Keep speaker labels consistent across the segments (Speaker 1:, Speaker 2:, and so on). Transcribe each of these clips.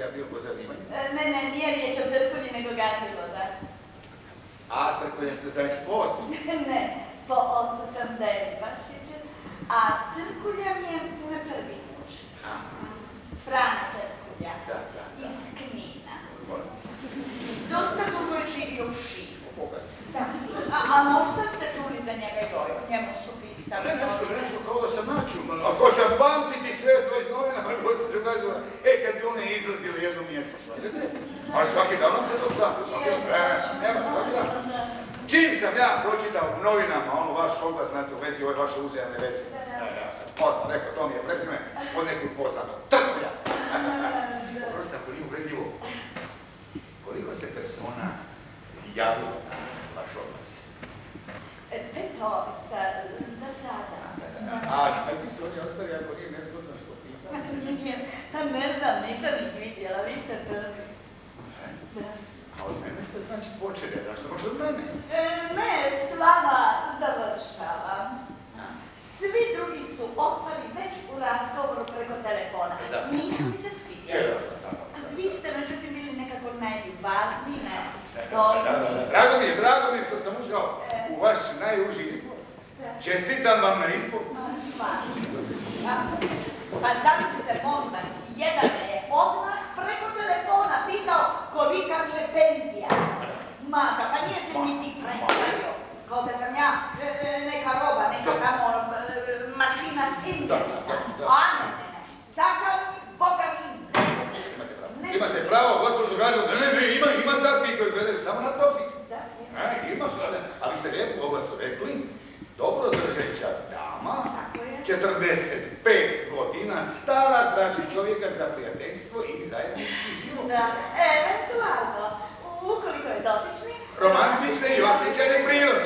Speaker 1: Trkulja bio po zanimanju?
Speaker 2: E, Ne, ne, nije riječ o drkulji, nego gazivoda.
Speaker 1: A, Trkulja ste znači po ocu.
Speaker 2: Ne, po ocu sam Deribašić, a Trkulja mi je moj prvi muž. Frana Trkulja,
Speaker 1: Da, da, da.
Speaker 2: iz Knina.
Speaker 1: moram.
Speaker 2: Dosta dugo je živio u? Da. A, a možda ste čuli za njega i njemu su.
Speaker 1: Ne, nešto, nešto, kao da sam načuo. A ko će pamtiti sve to iz novina, gospođo Gazila, e, kad bi one izlazile jednom mjesečno. Ali svaki dan nam se to pamti, svaki dan, e, nema svaki dan. Čim sam ja pročitao u novinama ono vaš oglas na tu vezi, ove vaše uzajamne veze, ja sam odmah rekao, to mi je prezime od nekog poznatog trkulja. Prosto, ako nije uvredljivo, koliko se persona javilo?
Speaker 2: E, Petorica, za sada.
Speaker 1: A se oni ostali ako nije nezgodno što pita?
Speaker 2: Nije, ne znam, nisam ih vidjela, vi ste prvi.
Speaker 1: A od mene ste znači počeli, zašto možda od mene?
Speaker 2: E, Ne, s vama završavam. Svi drugi su otpali već u razgovoru preko telefona. Nisu mi se svidjeli. Vi ste međutim bili nekako najljubazniji,
Speaker 1: Da, da. Drago mi je, drago mi je što sam ušao u vaš najuži izbor. Čestitam vam na izbor.
Speaker 2: Pa, zamislite, molim vas, jedan je odmah preko telefona pitao kolika mi je penzija. Maka, pa nije se mi ti predstavio. Kao da sam ja e, e, neka roba, neka tamo e, mašina
Speaker 1: da.
Speaker 2: A ne, ne, ne. Takav Boga mi,
Speaker 1: Imate pravo. Gospođo Gazil, ne, ne, ne, ima, ima takvih koji gledaju samo na profit.
Speaker 2: da,
Speaker 1: E, ima su, ali, ste lijepo oglasu rekli, dobro držeća dama,
Speaker 2: Tako je.
Speaker 1: 45 godina, stara traži čovjeka za prijateljstvo i zajednički život.
Speaker 2: Da, eventualno, ukoliko je dotični,
Speaker 1: Romantične i osjećajne prirode.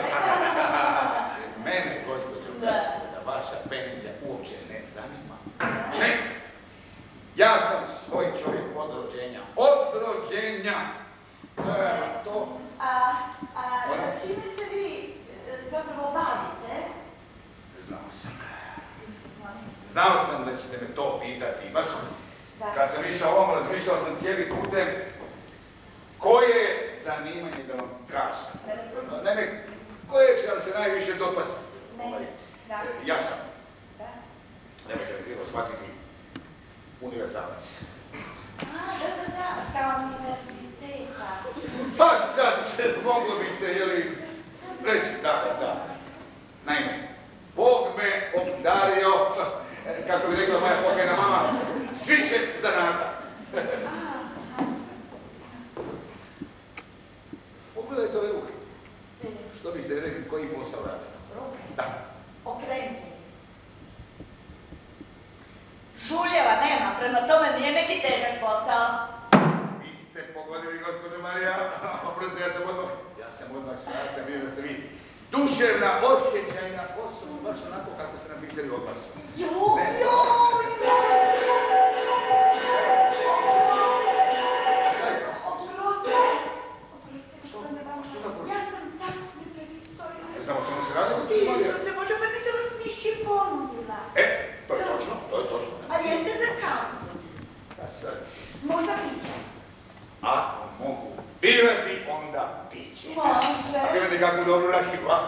Speaker 1: Mene, gospođo
Speaker 2: da
Speaker 1: vaša penzija uopće ne zanima. Ne. Ja sam svoj čovjek od rođenja. Od rođenja. E, to.
Speaker 2: A, a čime se vi e, zapravo bavite?
Speaker 1: Znao sam. Znao sam da ćete me to pitati. Baš kad sam išao ovom, razmišljao sam cijeli putem koje zanimanje da vam kažem.
Speaker 2: Ne.
Speaker 1: Ne, ne, koje će vam se najviše dopasti?
Speaker 2: Ne,
Speaker 1: Ovaj,
Speaker 2: da.
Speaker 1: Ja sam,
Speaker 2: Da.
Speaker 1: nemojte me krivo shvatiti, univerzalac.
Speaker 2: A, da, da, da, sa univerziteta.
Speaker 1: Pa sad, moglo bi se, jeli, reći, da, da. Naime, Bog me obdario, kako bi rekla moja pokojna mama, s više zanata. Pogledajte ove ruke. Što biste rekli, koji posao rade?
Speaker 2: Ruke.
Speaker 1: Da.
Speaker 2: Okrenuti. Žuljeva nema, prema tome nije neki težak posao.
Speaker 1: Vi ste pogodili, gospođo Marija. Oprosti, ja sam odmah, ja sam odmah shvatio, vidio da ste vi duševna, osjećajna osoba, baš onako kako ste napisali u oglasu.
Speaker 2: Joj,
Speaker 1: Ne,
Speaker 2: joj, Oprostite, oprostite, gospodine Bauer, ja sam tako nepristojna.
Speaker 1: Ne znam o čemu se radi, Marija.
Speaker 2: Isuse, Bože, pa nisam vas nišćim ponudila.
Speaker 1: E, to je točno, to je točno.
Speaker 2: A jeste za kavu?
Speaker 1: A sad,
Speaker 2: Možda piće?
Speaker 1: ako mogu birati, piće.
Speaker 2: Može.
Speaker 1: A imate kakvu dobru rakiju, a?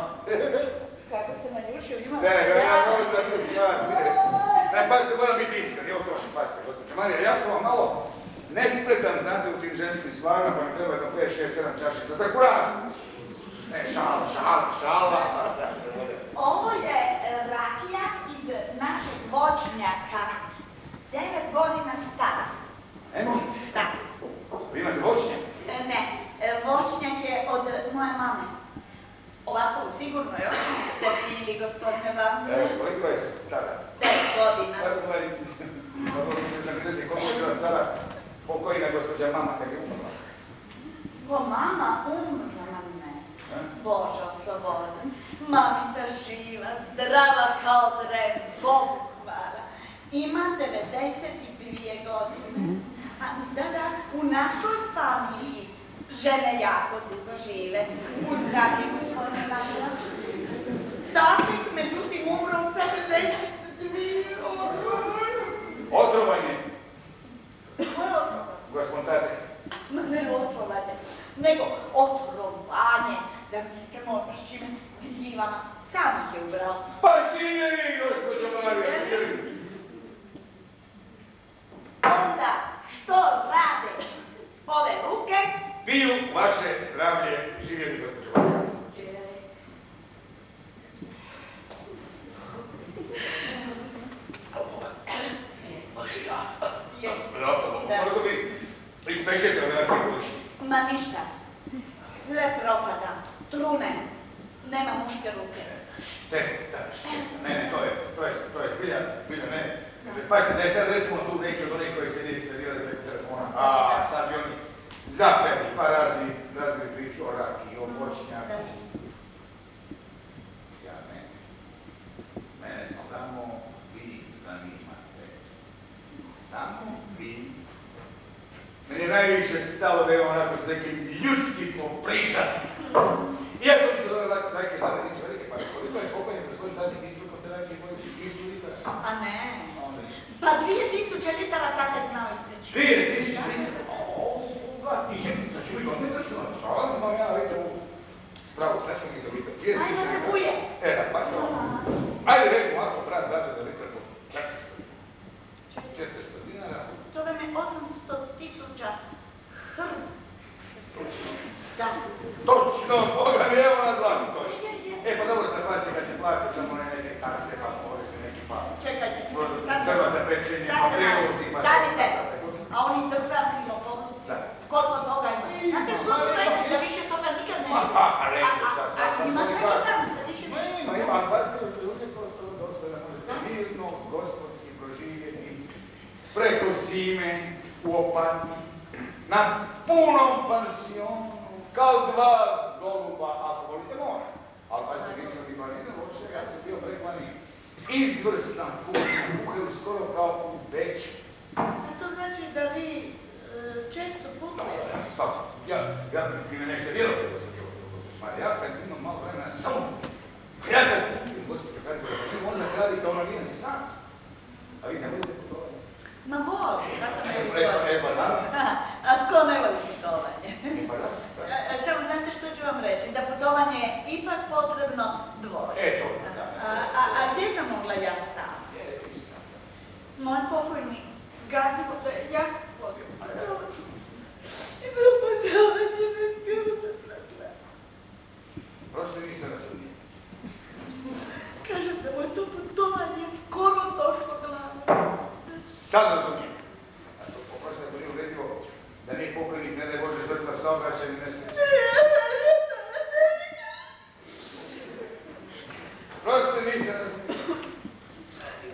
Speaker 2: Kako ste naljušili, imam
Speaker 1: Ne, ne, ja mogu za to stvar. Ne, pazite, moram biti iskren, nije to, pazite, gospođo Marija, ja sam vam malo nespretan, znate, u tim ženskim stvarima, pa mi treba jedno 5, 6, 7 čašica za kuražu. Ne, šala, šala, šala.
Speaker 2: Ovo je e, rakija iz našeg voćnjaka. Devet godina stara.
Speaker 1: Emo,
Speaker 2: Da.
Speaker 1: vi imate voćnje?
Speaker 2: E, Ne, voćnjak je od moje mame. Ovako u sigurnoj osnovi ste bili, gospodine vam.
Speaker 1: E, koliko je stara?
Speaker 2: Devet godina.
Speaker 1: Ovaj, Dobro mi se zagledati koliko je bila stara pokojna gospođa mama kad je umrla.
Speaker 2: Ko mama umrla ne.
Speaker 1: E?
Speaker 2: Bože oslobodan. Mamica živa, zdrava kao drev, Bogu hvala. Ima 92 godine. A da, da, u našoj familiji žene jako dugo žive. Udravni gospodin Manilov. Tatik, međutim, umro u 72
Speaker 1: otrovanje. Odrovanje? Koje? Gospod Tatik.
Speaker 2: Ma ne odrovanje, nego otrovanje. Da mi se te možeš čime gljivama. Sam ih je ubrao.
Speaker 1: Pa činjeni, gospođo Marija, činjeni. Onda, što rade ove ruke? Varga. Može ja.
Speaker 2: Je.
Speaker 1: Mogu bi ispečete od ovakve budući.
Speaker 2: Ma ništa. Sve propada. Trune. Nema muške ruke.
Speaker 1: Šteta, šteta. Ne, ne, to je, to je, to je zbilja, zbilja ne. Pazite, da je sad recimo tu neki od onih koji sjedi instalirali preko telefona, a sad bi oni zapeli, pa razni, razni priču o raki, o bočnjaku. Ja ne. Mene samo vi zanimate. Samo vi. Meni je najviše stalo da imam onako s nekim ljudskim popričati. Iako mi su dobro rake dane, nisu velike, pa koliko je pokojni gospodin Tadnik ispukao te rake bojeći istu litara?
Speaker 2: A ne. Pa dvije tisuće litara takav znao ispričati.
Speaker 1: Dvije tisuće ti će mi začuli, on ne začuli, stvarno imam ja litra u spravu, sad ćemo mi. Dvije
Speaker 2: Ajde, ne buje.
Speaker 1: E, da, pa sad. Ajde, recimo, ako brat brate da litra po 400. 400 dinara.
Speaker 2: To vam je 800 tisuća hrv. Da.
Speaker 1: Točno, Boga mi evo na dlanu, točno. E, pa dobro, sad pazite, kad se plati tamo one neke takse, pa poreze, neki pa...
Speaker 2: Čekajte,
Speaker 1: Drva za pečenje, pa.
Speaker 2: Stanite. A oni državni lopovluci.
Speaker 1: Da.
Speaker 2: Koliko toga ima? Znate što su rekli? Da više toga nikad neće.
Speaker 1: Pa, a rekli, šta, sad sam
Speaker 2: ima
Speaker 1: to
Speaker 2: sve državno, da više više.
Speaker 1: ima, ima, ali pazite, uvijek ostalo dosta da možete mirno, gospodski proživjeti preko zime u opati, na punom pansionu, kao dva goluba, ako volite more. Ali pazite, nisam ni planine loše, ja sam bio preklani izvrstan put, uhel skoro kao u Beću.
Speaker 2: A to znači da vi e, često
Speaker 1: Da,
Speaker 2: putujete.
Speaker 1: ja sam ja, ja, vi me nećete vjerovati da sam to Ma ja kad imam malo vremena, samo, ja kad kupim, gospođo Kazbora, vi možda radi kao navijen sam. A vi ne volite putovanje?
Speaker 2: Ma voli, kako ne
Speaker 1: E, e, e, pa da.
Speaker 2: A tko ne voli putovanje?
Speaker 1: E, pa da, da.
Speaker 2: E, e, Samo znate što ću vam reći, za putovanje je ipak potrebno dvoje.
Speaker 1: E, to, da.
Speaker 2: A, a, gdje sam mogla ja sam? Moj pokojni Gazimo da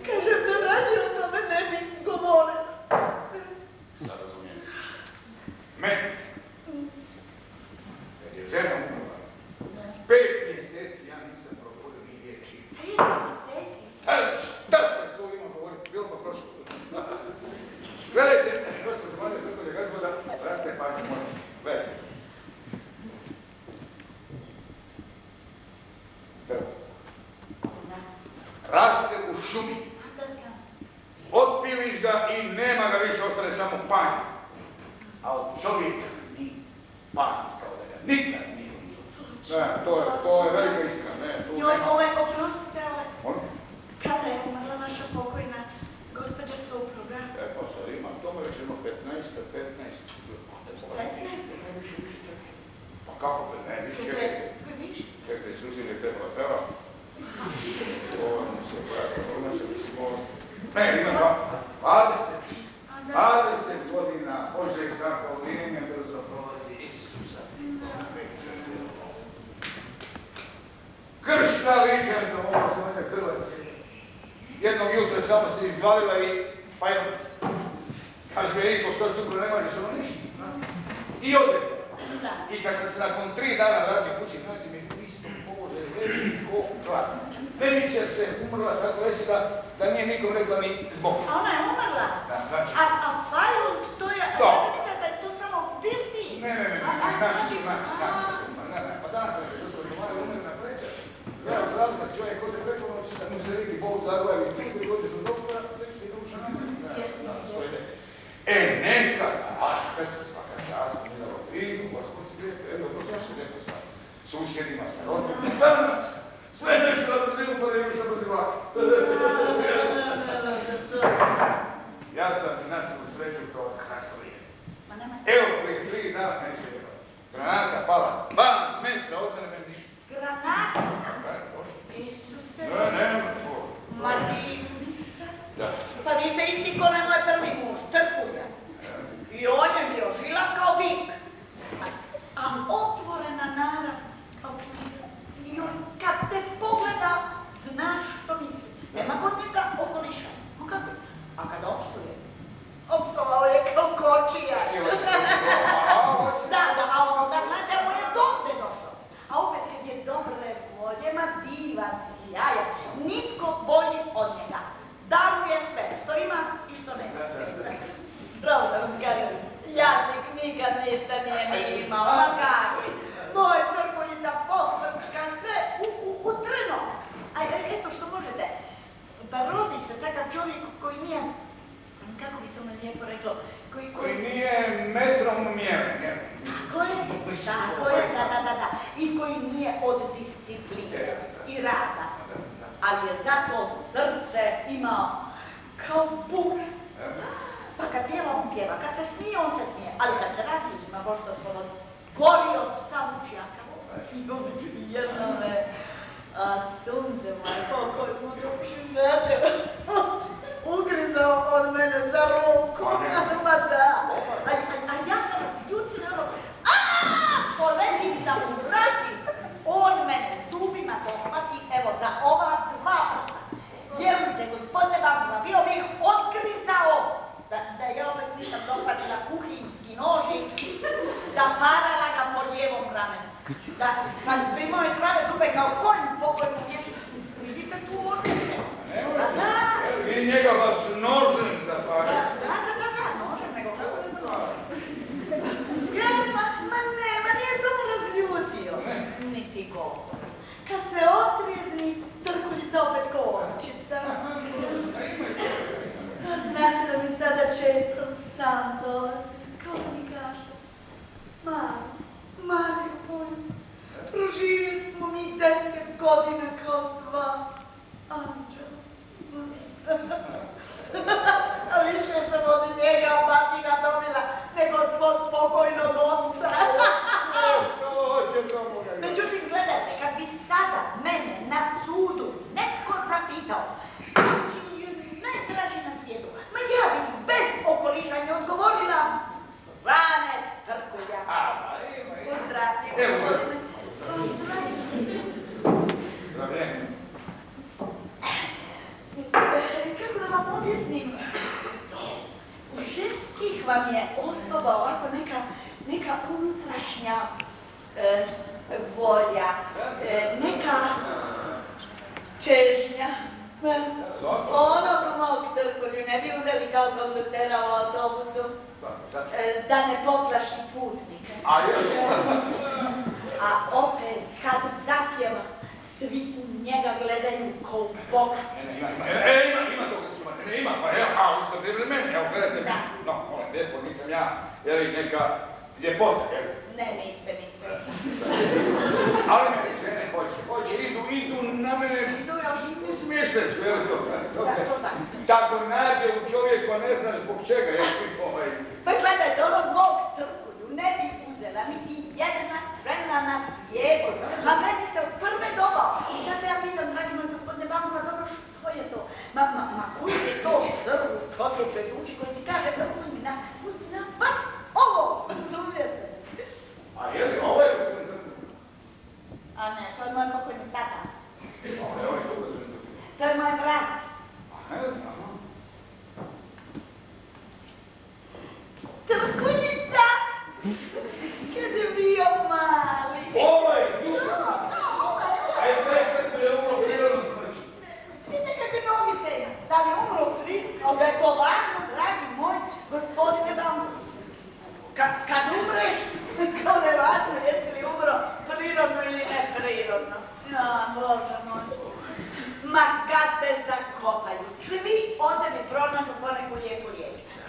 Speaker 2: Kažem da radi o tome ne bi govorila.
Speaker 1: Meni, kad je žena umrla, pet mjeseci ja nisam progovorio ni riječi.
Speaker 2: Pet mjeseci.
Speaker 1: Šta sam tu imao govoriti? Bilo pa prošlo. Gledajte, gospođo Marija, gospođo gospoda, vratite pažnju moju. Gledajte. Drvo. Raste u šumi. Otpiliš ga i nema ga više, ostane samo panj. A od čovjeka ni panj, kao da ga nikad nije bilo. Ne, to je, to je velika istina, ne, tu
Speaker 2: Joj,
Speaker 1: nema.
Speaker 2: ovaj, oprostite,
Speaker 1: Molim?
Speaker 2: kada je umrla vaša pokojna gospođa supruga?
Speaker 1: E, pa sad ima, tome već ima 15, 15. Pa kako 15? Čekaj,
Speaker 2: Više.
Speaker 1: čekaj, susjed je trebala peva. Ovo mi se opraša, ovo naše bi si mogla. Ne, ima dva, 20.
Speaker 2: A da.
Speaker 1: 20 godina, Bože, kako vrijeme brzo prolazi, Isusa. Kršna liđerno, ovo se one Hrvatske. Jednog jutra samo se izvalila i, pa je, kaže mi, Iko, što su ne možeš ono ništa. na. I ode.
Speaker 2: Da.
Speaker 1: I kad sam se nakon tri dana vratio kući, naći mi Kristo Bože, leži ko klad. Velića se umrla, tako reći da, da nije nikom rekla ni zbog.
Speaker 2: A ona je umrla?
Speaker 1: Da, znači.
Speaker 2: A, a Fajlund, to je,
Speaker 1: Da.
Speaker 2: ja mislim da je to samo Birni.
Speaker 1: Ne, ne, ne, ne, naći
Speaker 2: znači,
Speaker 1: su, naći,
Speaker 2: a,
Speaker 1: naći su. Ma ne, ne, pa danas sam se dosta govorio, umre na preča. Zdrav, zdrav sam čovjek, ode preko noći sam mu se vidi Bog zaglavi, prije godine do doktora, već mi duša ne može. E, neka, a kad se svaka čast, milalo vinu, gospod si prije, evo, to znaš što rekao sam, susjedima, sa rodbom, danas, Nada, para lá. Vai. poslovao je kao kočijaš. da, da, a onda znate, on je dobro došao. A opet kad je dobre volje,
Speaker 2: ma divac,
Speaker 1: sjajan, nitko bolji od njega. Daruje sve, što
Speaker 2: ima i što nema. Bravo da vam kažem, jadnik nikad ništa nije imao, ma kakvi. Moj trkuljica potrčka, sve utrno. u. A eto što možete, pa rodi se takav čovjek koji nije kako bi se ono lijepo reklo, koji,
Speaker 1: Koji nije metrom mjeren. jel?
Speaker 2: Tako je, tako je, da, da, da, da. I koji nije od discipline i rada. Ali je zato srce imao kao buk. Pa kad pjeva, on pjeva. Kad se smije, on se smije. Ali kad se razljuči, ma Bošto slobodi, gori od psa vučjaka. Jednome, a sunce moje, koliko mu duši znate. Ugrizao on mene za ruku. Ma da. A, a, a ja sam razljutila ono, aaa, poleti sam u vrati. On mene zubima dohvati, evo, za ova dva prsta. Vjerujte, gospodine Babima, bio bi ih otkrizao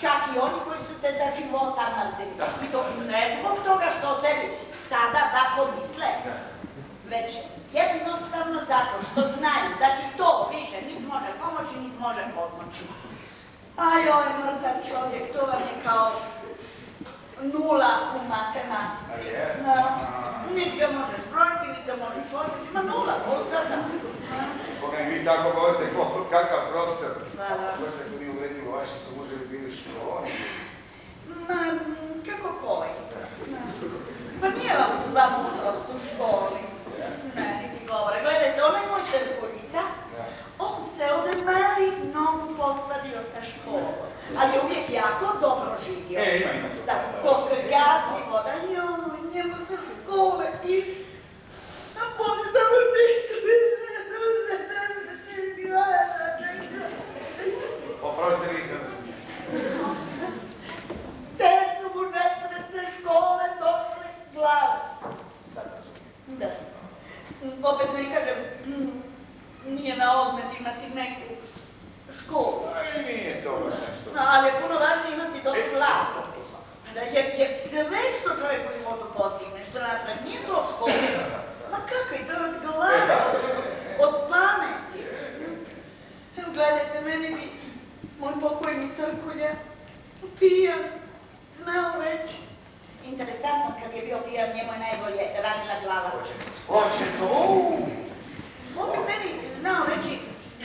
Speaker 2: Čak i oni koji su te za života mrzili. I to ne zbog toga što o tebi sada tako misle, već jednostavno zato što znaju da ti to više nit može pomoći, nit može pomoći. Aj, oj, mrtav čovjek, to vam je kao nula u matematici.
Speaker 1: A.
Speaker 2: Nit ga možeš brojiti, ga možeš odbiti, ma nula.
Speaker 1: Boga mi tako govorite, kakav profesor. Vaši su muževi bili školoni.
Speaker 2: Ma, kako koji? Pa nije vam sva mudrost u školi. Ne, niti govore. Gledajte, onaj moj trkuljica, on se od malih nogu postavio sa školom. Ali je uvijek jako dobro živio.
Speaker 1: E, ima, ima.
Speaker 2: Da, dok gazi voda, joj, njemu se škole i... A bolje da mu nisu
Speaker 1: Možda nisam razumio.
Speaker 2: Te su mu nesretne škole došle glave.
Speaker 1: Sad razumijem.
Speaker 2: Da. Opet ne kažem, mm, nije na odmet imati neku školu. Ali i nije to baš nešto. No, ali je puno važno imati dobru e, glavu. Da, jer, je sve što čovjek u životu postigne, što napravi, nije to škola. Ma kakva je to od e, glave, od, pameti. Evo, gledajte, meni bi moj pokojni Trkulja pijan znao reći. Interesantno, kad je bio pijan, njemu je najbolje ranila glava.
Speaker 1: Hoće to?
Speaker 2: On bi meni znao reći,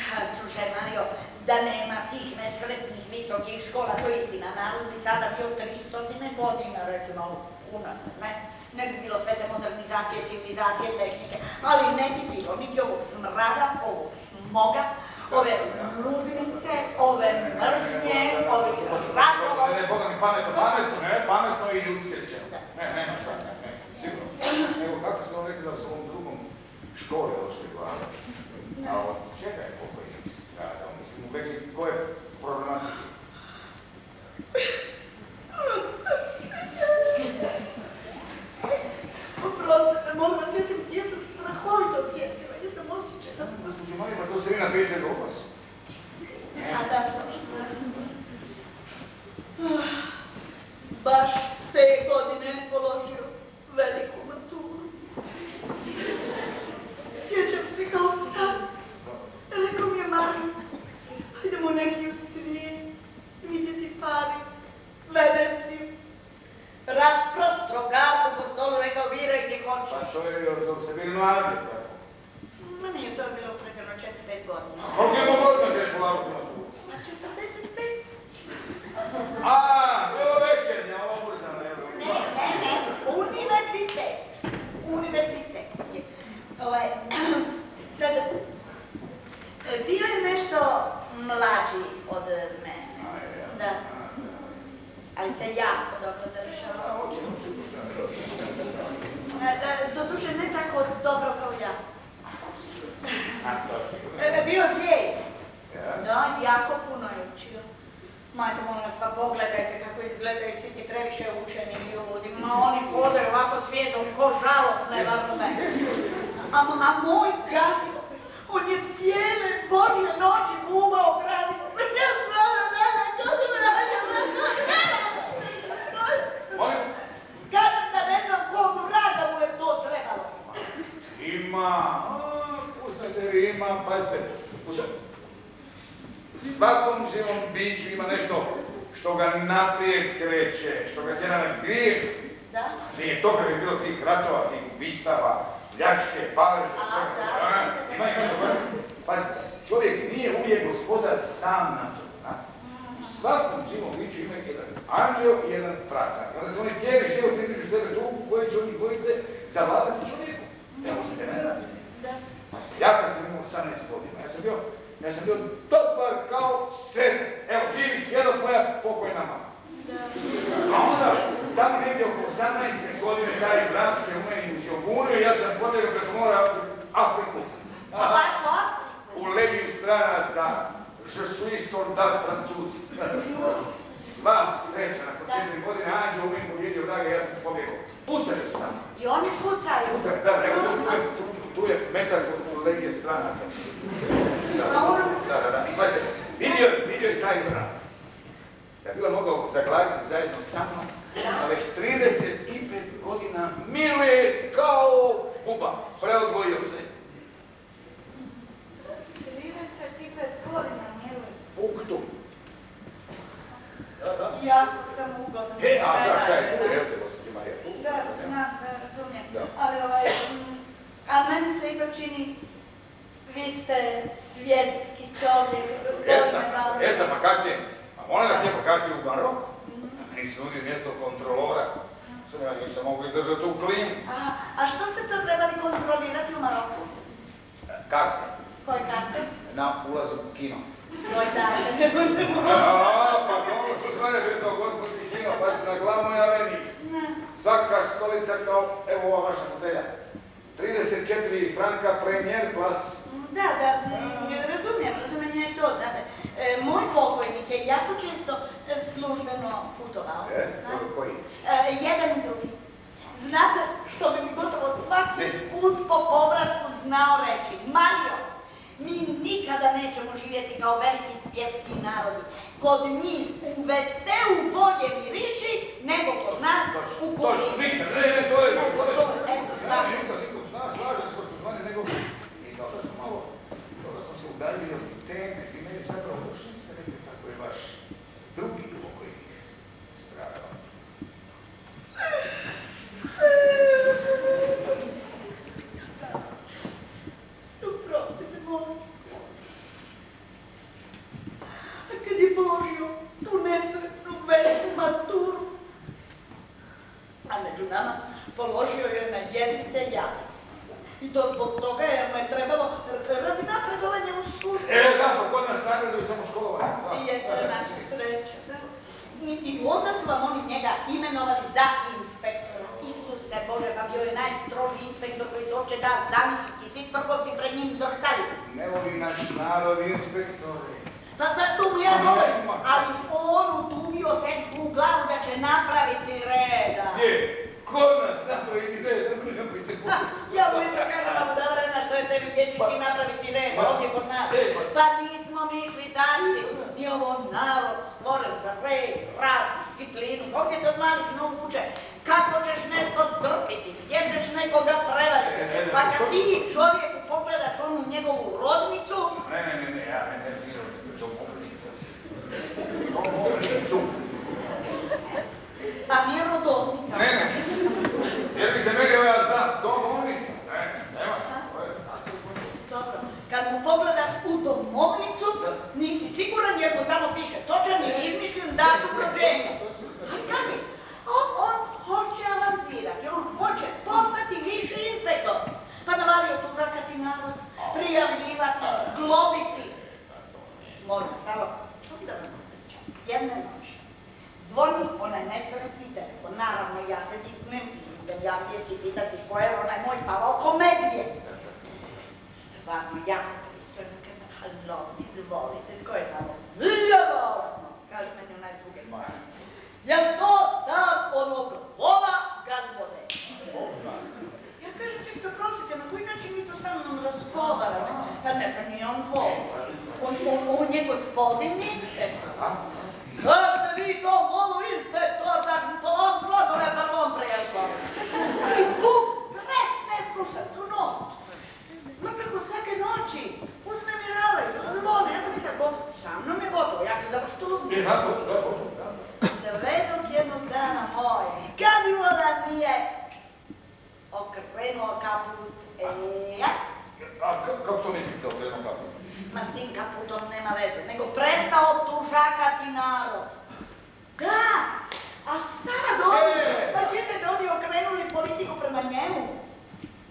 Speaker 2: "Ha, slušaj Mario, da nema tih nesretnih visokih škola, to je istina, narod bi sada bio 300 godina, recimo, unazad, ne? Ne bi bilo sve te modernizacije, civilizacije, tehnike, ali ne bi bilo niti ovog smrada, ovog smoga, ove ludnice, ove mržnje, ovih ratova.
Speaker 1: Ne, ne, Boga mi pametno, pametno, ne, pametno i ljudski rečeno. Ne, nema šta, ne, ne, sigurno. Evo, kako vam rekli da su u ovom drugom škole došli glava? A od čega je pokojnik stradao? Mislim, u vezi koje problematike?
Speaker 2: Oprostite, molim vas, ja sam, strahovito osjetljiva, sam osjećajna.
Speaker 1: Gospođo Marima, to ste vi napisali u oglasu.
Speaker 2: A da, točno. Baš te godine položio veliku maturu. Sjećam se kao sad. Rekao mi je mami, idemo neki u svijet, vidjeti Pariz, Veneciju. Rasprostro gardu po rekao biraj gdje hoćeš.
Speaker 1: Pa to je još dok ste bili tako.
Speaker 2: Ma nije to bilo prekano 4-5 godina.
Speaker 1: Koliko je godina gdje je polago maturu?
Speaker 2: Ma 45?
Speaker 1: A, bilo večernja, ovo brzano, evo.
Speaker 2: Ne, ne, ne, univerzitet. Univerzitet. je. Ovaj, sad, e, bio je nešto mlađi od mene. Da. Ali se jako dobro držao. E, e, Doduše ne tako dobro kao ja.
Speaker 1: A, to sigurno.
Speaker 2: E, Bio djed.
Speaker 1: Ja.
Speaker 2: Da, jako puno je učio. Majte, molim vas, pa pogledajte kako izgledaju svi ti previše učeni ljudi. Ma oni hodaju ovako svijetom ko žalosne varove. A, a moj gradivo, on je cijele Božje noći bubao gradivo. Ja znala, ne, ne, kako me
Speaker 1: Molim?
Speaker 2: Kažem da ne znam kog vraga mu je to trebalo.
Speaker 1: Ima, a, pustite vi, ima, pazite, pustite. U svakom živom biću ima nešto što ga naprijed kreće, što ga tjera na grijeh.
Speaker 2: Da?
Speaker 1: Nije to kad je bilo tih ratova, tih ubistava, pljačke, paleže,
Speaker 2: A,
Speaker 1: sve.
Speaker 2: da.
Speaker 1: A, Ima i nešto, pazite. Pazite, čovjek nije uvijek gospodar sam na a? U svakom živom biću ima jedan anđeo i jedan pracan. Kada se oni cijeli život između sebe tu, koji će oni dvojice zavladati čovjeku. Ne možete ne raditi.
Speaker 2: Da.
Speaker 1: Ja kad sam imao 18 godina, ja sam bio, ja sam bio dobar kao srednec. Evo, živi svjedok moja pokojna mama. A onda, tamo negdje oko 18. godine, taj brat se u meni i ja sam potegao preko mora Afriku.
Speaker 2: A baš ovako?
Speaker 1: U legiju stranaca, je suis soldat francuz. Sva sreća, nakon četiri godine, Anđeo u meni pobjedio vraga, ja sam pobjegao. Pucali su tamo.
Speaker 2: I oni pucaju.
Speaker 1: Pucali, da, nego tu, je metak u legije stranaca. Da, da, da, da. Pazite, vidio, vidio je taj brat. Da bi on mogao zaglaviti zajedno sa mnom, a već 35 godina miruje kao buba. Preodgojio se.
Speaker 2: 35 godina miruje.
Speaker 1: Puktu. Da, da.
Speaker 2: Jako sam ugodno.
Speaker 1: E, a šta, je tu? Evo te, gospođo Marija, tu.
Speaker 2: Da, da, da, razumijem.
Speaker 1: Da.
Speaker 2: Ali ovaj, a meni se ipak čini, vi ste svjetski čovjek,
Speaker 1: Jesam, jesam, pa kasnije, a molim vas lijepo kasnije u Maroku. Meni se nudi mjesto kontrolora. Što ja nisam mogu izdržati tu klimu.
Speaker 2: A, a što ste to trebali kontrolirati u Maroku?
Speaker 1: Kako?
Speaker 2: Koje karte?
Speaker 1: Na ulazu u kino.
Speaker 2: Moj.
Speaker 1: A, pa dobro, to zvane bio to gospodski kino, pazite na glavnoj aveniji. Svaka stolica kao, evo ova vaša fotelja. 34 franka premijer klas.
Speaker 2: Da, da, mm, razumijem, razumijem ja i to, znate. E, moj pokojnik je jako često e, službeno putovao.
Speaker 1: E, koji?
Speaker 2: E, jedan i drugi. Znate što bi mi gotovo svaki
Speaker 1: Ne.
Speaker 2: put po povratku znao reći? Mario, mi nikada nećemo živjeti kao veliki svjetski narodi. Kod njih u WC-u bolje miriši nego kod nas u kući.
Speaker 1: Kao da smo se udaljili od teme, i meni zapravo još niste rekli kako je vaš drugi pokojnik stradao.
Speaker 2: Oprostite, molim. A kad je položio tu nesretnu veliku maturu, a među nama položio je na jedite jade. I to zbog toga jer mu je trebalo radi.
Speaker 1: E, da, pa kod nas napreduju samo školovanje.
Speaker 2: I je to je naša sreća. I, I onda su vam oni njega imenovali za inspektora. Isuse Bože, pa bio je najstrožiji inspektor koji se uopće da zamisliti. Svi trgovci pred njim drhtali.
Speaker 1: Ne voli naš narod inspektori.
Speaker 2: Pa, pa to mu ja
Speaker 1: Ma,
Speaker 2: govorim, ali on utuvio sebi u glavu da će napraviti reda.
Speaker 1: Je, kod nas napraviti red, ne može napraviti
Speaker 2: Ja mu isto kažem, pa da vremena što je tebi gdje ćeš ti napraviti red,
Speaker 1: Ma.
Speaker 2: ovdje kod nas.
Speaker 1: E, pa-
Speaker 2: Pa nismo mi švicarci, mi ovo narod stvoren za red, rad, disciplinu. Ovdje te od malih nogu uče kako ćeš nešto drpiti, gdje ćeš nekoga prevariti.
Speaker 1: e,
Speaker 2: Pa kad
Speaker 1: to-
Speaker 2: ti čovjeku pogledaš onu njegovu rodnicu,
Speaker 1: Ne, ne, ne, ne, ja ne, ne, ne, to pomornica. Pomornicu.
Speaker 2: a nije rodovnica.
Speaker 1: Ne, ne. Vjerujte meni, evo ja znam, domovnica. Ne, nema.
Speaker 2: Dobro, kad mu pogledaš u domovnicu, nisi siguran jer mu tamo piše točan ili izmišljen datum rođenja. Ali kako? On, on hoće avancirati, on hoće postati viši inspektor. Pa navalio tužakati narod, prijavljivati, globiti. Molim, samo, da vam ispričam. Jedne noći zvoni onaj nesretni telefon. Naravno, ja se diknem i idem javljeti i pitati ko je onaj moj spavao ko medvjed. Stvarno, jako pristojno, kada, halo, izvolite, tko je tamo? Nije važno, kaže meni onaj druge strane. Jel to stav onog vola gazvode? Ja kažem, čekajte, prostite, na koji način vi to sa mnom razgovarate? Pa ne, pa nije on vol. On, je gospodin inspektor. Kažete vi to volu inspektor, da ću po on trogove balon prejelo. I buk, tres ne slušat u nos. No kako svake noći, uznemiravaju, zvone, ja sam mislila, gotovo, sa mnom je gotovo, ja ću završiti u
Speaker 1: I tako, tako, tako.
Speaker 2: sve dok jednog dana moj, kad i voda nije okrenuo kaput, e, ja,
Speaker 1: A ka- kako to mislite o jednom kako?
Speaker 2: ma s tim kaputom nema veze, nego prestao tužakati narod. Da, a sad oni,
Speaker 1: E.
Speaker 2: pa čekajte, oni okrenuli politiku prema njemu.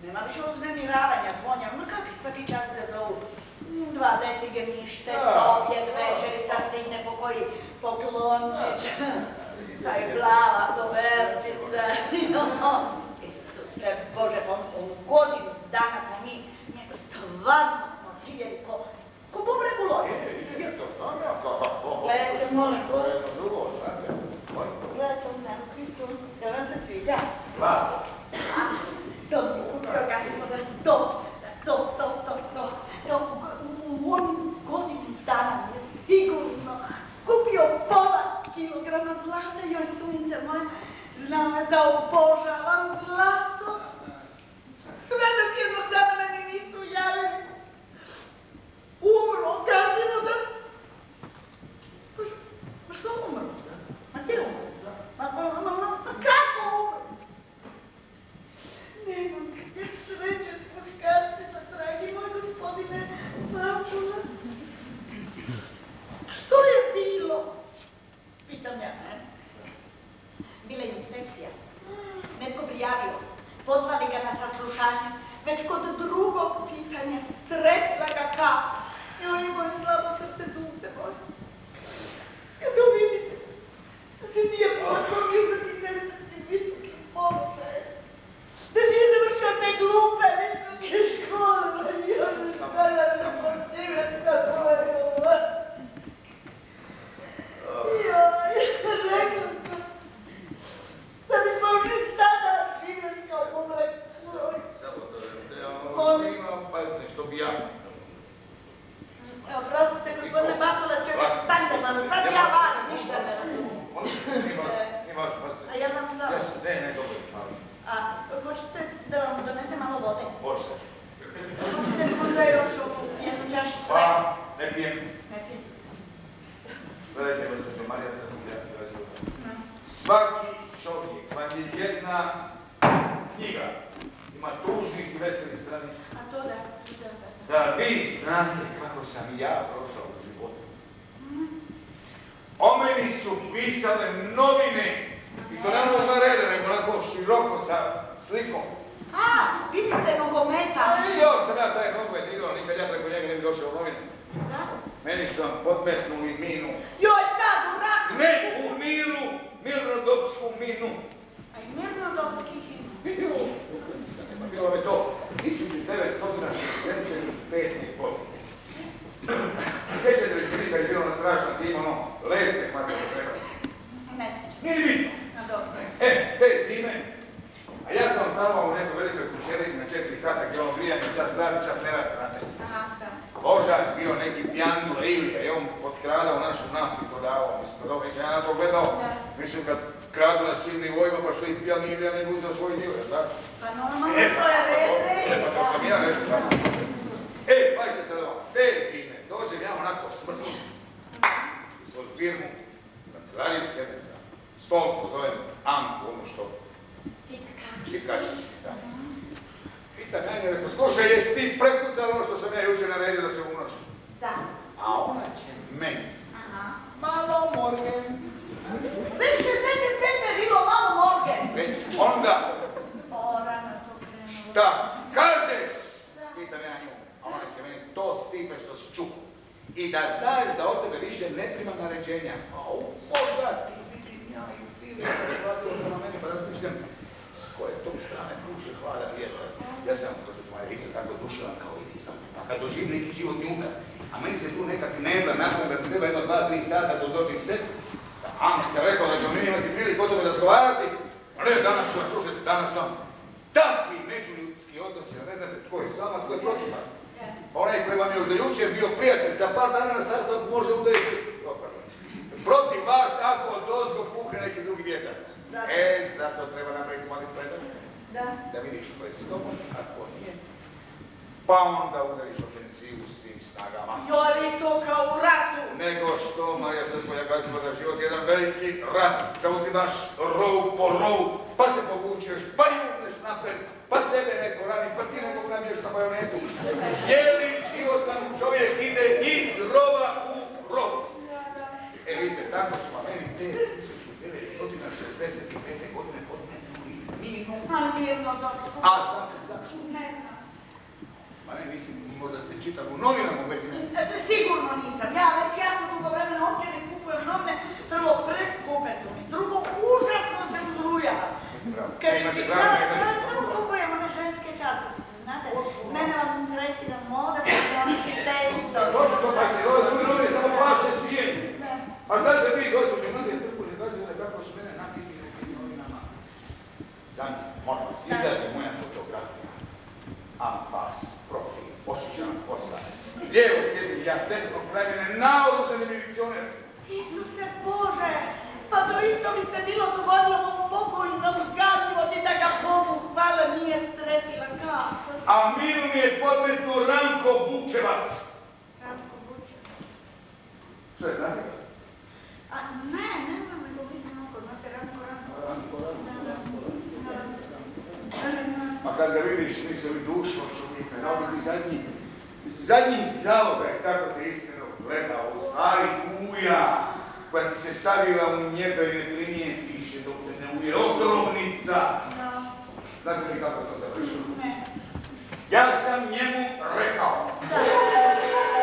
Speaker 2: Nema više uznemiravanja, zvonja, no kakvi svaki čas ga zovu. Mm, Dva deci gemište,
Speaker 1: Da.
Speaker 2: objed, večerica, stigne po koji poklončić. Je plava kovertica. Isuse Bože, u godinu dana smo mi, mi stvarno smo živjeli ko, ko bubre gulovi.
Speaker 1: Je, je, to znam ja, kako.
Speaker 2: Gledajte, molim
Speaker 1: To je drugo, znate.
Speaker 2: Gledajte ovu narukvicu, jel vam se sviđa? Mi je kupio gospodar, to, to, to, to, to, to, u ovom godinu dana mi je sigurno kupio pola kilograma zlata, joj sunce moje, znam da obožavam zlato. Sve dok jednog dana meni nisu javili. Umro, kazimo da... Pa Pa što umro? Ma gdje umro? Ma, ma, ma, ma, kako umro? Nema gdje sreće s muškarcima, dragi moj gospodine Valtula. Što je bilo? Pitam ja, ne? Bila je infekcija. Netko prijavio
Speaker 1: već kod
Speaker 2: drugog pitanja strepla ga kap. Joj, moje slabo srce sunce vodi. Ja to vidite, da se nije pomakao ni za tim nesmetnim visokim položajem. Da nije završao te glupe visoke škole, da nije završao te sportive škole. Joj, rekao sam da bi smo mi sada živjeti kao umreti.
Speaker 1: On...
Speaker 2: Evo, vas, ništa ne A ja vam.
Speaker 1: Ne, ne, dobro.
Speaker 2: A, hoćete da vam donesem malo vode?
Speaker 1: Može. Hoćete?
Speaker 2: Pa,
Speaker 1: ne pijem.
Speaker 2: Ne pijem.
Speaker 1: Gledajte, Svaki čovjek vam je jedna knjiga ima tužnih i veselih stranica.
Speaker 2: A to da, da,
Speaker 1: da. Da vi znate kako sam ja prošao u životu. O meni su pisale novine. I to naravno dva reda, nego onako široko sa slikom.
Speaker 2: A, vidite nogometa.
Speaker 1: Jo, sam ja taj nogomet igrao, nikad ja preko njega ne bi došao u novine.
Speaker 2: Da?
Speaker 1: Meni su vam podmetnuli minu.
Speaker 2: Joj, sad u ratu.
Speaker 1: Ne, u miru, mirnodopsku minu.
Speaker 2: A i mirnodopskih
Speaker 1: Bilo, bilo je to 1965. godine. Sjećate li se vi kad je bilo na strašna zima, ono, led se hvatilo trebalice?
Speaker 2: Ne sjećam.
Speaker 1: Nije ni bitno.
Speaker 2: Na dobro.
Speaker 1: E, te zime, a ja sam stanovao u nekoj velikoj kućeri na četiri kata gdje ono grijanje čas radi, čas ne radi, znate.
Speaker 2: Aha, da.
Speaker 1: Božac bio neki pjandu Lilija i on potkradao našu naftu i prodavao. Mislim, dobro, nisam ja na to gledao.
Speaker 2: Da.
Speaker 1: Mislim, kad kradu na svim nivoima, pa što i pijan nije da ne bi uzeo svoj dio, jel tako?
Speaker 2: Pa normalno
Speaker 1: E,
Speaker 2: što je red, red.
Speaker 1: E, pa to sam ja rekao, tako. E, pazite sad ovo, te zime, dođem ja onako smrtno u svoju firmu, kancelariju, sjedim za stol, pozovem Anku, ono što čikačicu, da. Pita mene, rekao, slušaj, jesi ti prekucala ono što sam ja jučer naredio da se umnoži?
Speaker 2: Da.
Speaker 1: A ona će meni.
Speaker 2: Aha.
Speaker 1: Malo morgen.
Speaker 2: Već 65 je bilo malo morgen.
Speaker 1: Već onda,
Speaker 2: O, rano to krenulo.
Speaker 1: šta kažeš? Pitam ja nju. A ona će meni to stipe što si čuo. I da znaš da od tebe više ne prima naređenja. A u Boga ti vidim ja i film se hvatilo na mene pa razmišljam s koje tog strane duše hlada vjetra. Ja sam, gospođo Marija, isto tako dušila kao i ti sam. Pa kad doživim neki životni udar, a meni se tu neka finebla nakon da treba jedno, dva, tri sata da dođem se, Anki se rekao da ćemo mi imati priliku o tome razgovarati, a ne danas su, slušajte, danas vam takvi međuljudski odnosi, ne znate tko je s vama, tko je protiv vas. Pa onaj koji vam je do jučer bio prijatelj, za par dana na sastavku može udariti protiv vas ako od ozgo pukne neki drugi vjetar. E, zato treba napraviti mali predak,
Speaker 2: Da.
Speaker 1: da vidiš tko je s tobom, a tko nije. Pa onda udariš ofenzivu svim snagama.
Speaker 2: Joj, vi to kao u ratu.
Speaker 1: Nego što, Marija kazala da život je jedan veliki rat. Zauzimaš rov po rov, pa se povučeš, pa jurneš napred, pa tebe neko rani, pa ti nekog nabiješ na bajonetu. Cijeli život nam čovjek ide iz rova u rov. E vidite, tako su vam meni te 1965. godine podmetnuli minu.
Speaker 2: Ali mirno dobro.
Speaker 1: A znate zašto?
Speaker 2: Ne.
Speaker 1: Ma ne, mislim, možda ste čitali u novinama u vezi.
Speaker 2: E, Sigurno nisam. Ja već jako dugo vremena uopće ne kupujem novine. Prvo, preskupe su mi. Drugo, užasno se uzrujava.
Speaker 1: Bravo.
Speaker 2: Kad
Speaker 1: E, imate
Speaker 2: ja, ja samo kupujem one ženske časopise, znate? Mene vam interesira moda, pa oni testo.
Speaker 1: Došli smo pa se ove druge novine samo vaše svijenje.
Speaker 2: Ne.
Speaker 1: A znate vi, gospođe Marije Trkulje, kazali kako su mene nakidili u novinama. Zamislite, molim vas, izađe moja fotografija. Ampas, profil, ošišana kosa. Lijevo sjedim ja, desno kraj mene, naoružani milicioner.
Speaker 2: Isuse Bože, pa to isto bi se bilo dogodilo mom pokojnom gazivoti da ga Bogu hvala nije stretila kako.
Speaker 1: A minu mi je podmetnuo Ranko Bučevac.
Speaker 2: Ranko Buče.
Speaker 1: Što je, znate?
Speaker 2: A ne, ne znam, nego mislim oko, znate, Ranko, Ranko.
Speaker 1: Ranko, Ranko,
Speaker 2: Da, da.
Speaker 1: Ranko, Ranko.
Speaker 2: Da, da.
Speaker 1: A kad ga vidiš, misli li dušo čovjeka, da bi ti zadnji, zadnji zalogaj, tako te iskreno gledao, u stvari uja, koja ti se savila u njega i ne primijetiš je dok te ne uje ogromnica.
Speaker 2: Da.
Speaker 1: Znate li kako to završilo? Ja sam njemu rekao,
Speaker 2: Da.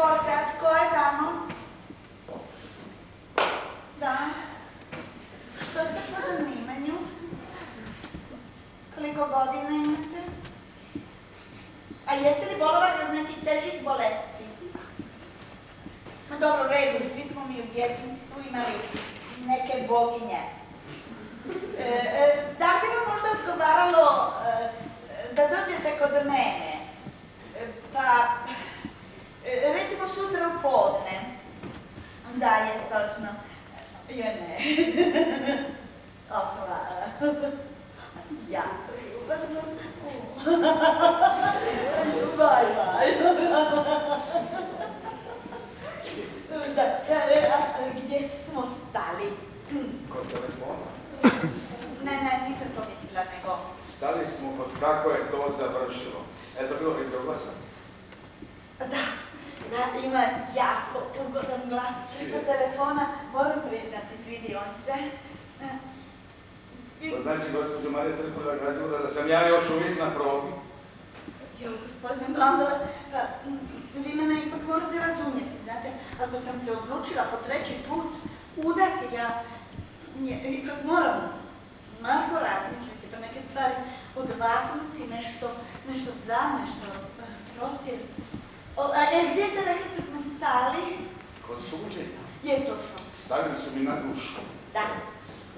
Speaker 2: Izvolite, tko je tamo? Da. Što ste po zanimanju? Koliko godina imate? A jeste li bolovali od nekih težih bolesti? Ma dobro, redu, svi smo mi u djetinstvu imali neke boginje. E, e, da bi vam možda odgovaralo e, da dođete kod mene? E, pa, e, recimo sutra u podne. Da, je točno. Je ne. O, hvala. Jako ljubazno. Baj, baj. Da, e, a, gdje smo stali?
Speaker 1: Kod telefona.
Speaker 2: Ne, ne, nisam to mislila, nego...
Speaker 1: Stali smo kod kako je to završilo. Eto, bilo iz oglasa.
Speaker 2: Da, ima jako ugodan glas preko telefona, moram priznati, svidio on se. I,
Speaker 1: To znači, gospođo Marija Trkola Gazila, da sam ja još uvijek na probi.
Speaker 2: jo, gospodine Blandova, pa, vi mene ipak morate razumjeti, znate, ako sam se odlučila po treći put udati, ja ipak moram malo razmisliti, pa neke stvari odvagnuti, nešto, nešto za, nešto protiv. O, a, e, gdje ste rekli da smo stali?
Speaker 1: Kod suđenja.
Speaker 2: Je točno.
Speaker 1: Stavili su mi na dušu.
Speaker 2: Da.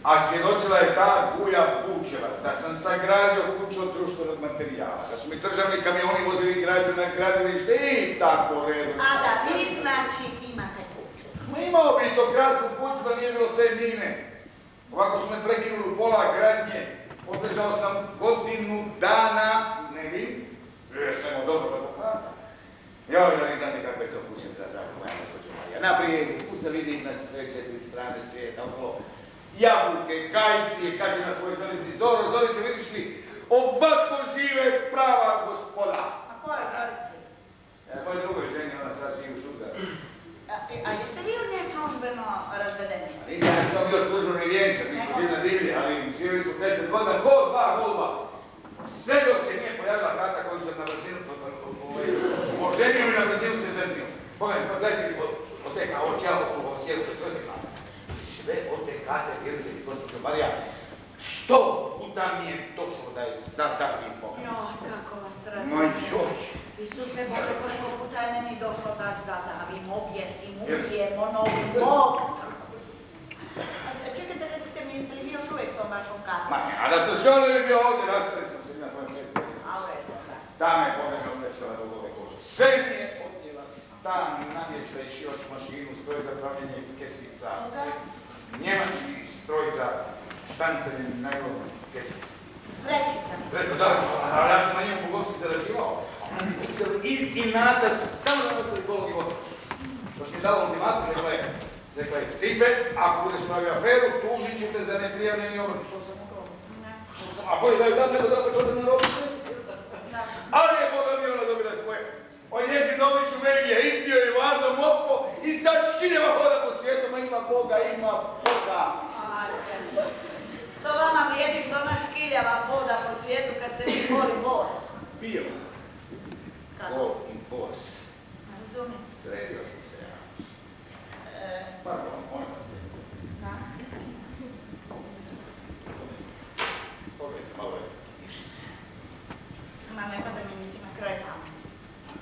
Speaker 1: A svjedočila je ta Buja Bučevac, da sam sagradio kuću od društvenog materijala, da su mi državni kamioni vozili građu na gradilište i tako redom.
Speaker 2: A da, vi znači imate kuću.
Speaker 1: Ma imao bi to krasnu kuću da nije bilo te mine. Ovako su me prekinuli u pola gradnje. Odležao sam godinu dana, ne vi, jer sam imao dobro. Joj, da vi znate kakve to kuće da tako moja gospođo Marija. Naprijed, kuća vidim na sve četiri strane svijeta, okolo jabuke, kajsije, kaže na svojoj zorici, Zoro, Zorice, vidiš li, ovako žive prava gospoda.
Speaker 2: A ko je Zorici?
Speaker 1: E, moj drugoj ženi, ona sad živi u Stuttgartu.
Speaker 2: A, e, a jeste vi od nje službeno razvedeni?
Speaker 1: Nisam ja sam bio službeni vjenčan, mi smo bili na divlji, ali živjeli su deset godina, ko dva golba. Sve dok se nije pojavila hata koju sam na brzinu oženio na brzinu se zeznio. Pogledaj, pa gledajte mi od, od te kao očelo u sjelu, sve. I sve od te kate, vjerujte mi, gospođo Marija, sto puta mi je došlo da je za takvim pogled.
Speaker 2: Joj, kako vas
Speaker 1: Ma
Speaker 2: razumijem.
Speaker 1: joj.
Speaker 2: Isuse Bože, koliko puta je meni došlo da zadavim, objesim, ubijem, ono, Bog. Čekajte, recite mi, jeste li vi još uvijek tom vašom katu?
Speaker 1: Ma ne, a da sam sve bi bio ovdje, sam se na tvojem četiri.
Speaker 2: A u redu, da.
Speaker 1: Ta me pomega odnešla do ove kože. Sve mi je odnijela stan, namještaj, šivač mašinu, stroj za pravljenje kesica. Njemački stroj za štancanje najlon kesica.
Speaker 2: Prečitam.
Speaker 1: Rekao da, ali ja sam na njemu pogosti zarađivao. Iz inata samo na ostali pologi osam. Što si mi dala ultimatum, rekla je, rekla je, Stipe, ako budeš pravio aferu, tužit ću te za neprijavljeni obrt. Što sam mogao? Što sam, a koji daju dan, nego da to da ne? Ali je Boga mi ona dobila svoje. On njezin dobić u Belgije, ispio je vazom oko i sad škiljeva hoda po svijetu, ma ima Boga, ima Boga.
Speaker 2: Što vama vrijedi što ona škiljava hoda po svijetu kad ste vi goli bos?
Speaker 1: Bio.
Speaker 2: Kako?
Speaker 1: Gol i bos.
Speaker 2: Razumijem.
Speaker 1: Sredio sam se ja.
Speaker 2: E,
Speaker 1: Pardon, molim vas.
Speaker 2: da.
Speaker 1: Pogledajte malo je mišice.
Speaker 2: Ma ne pada mi niti na kraj.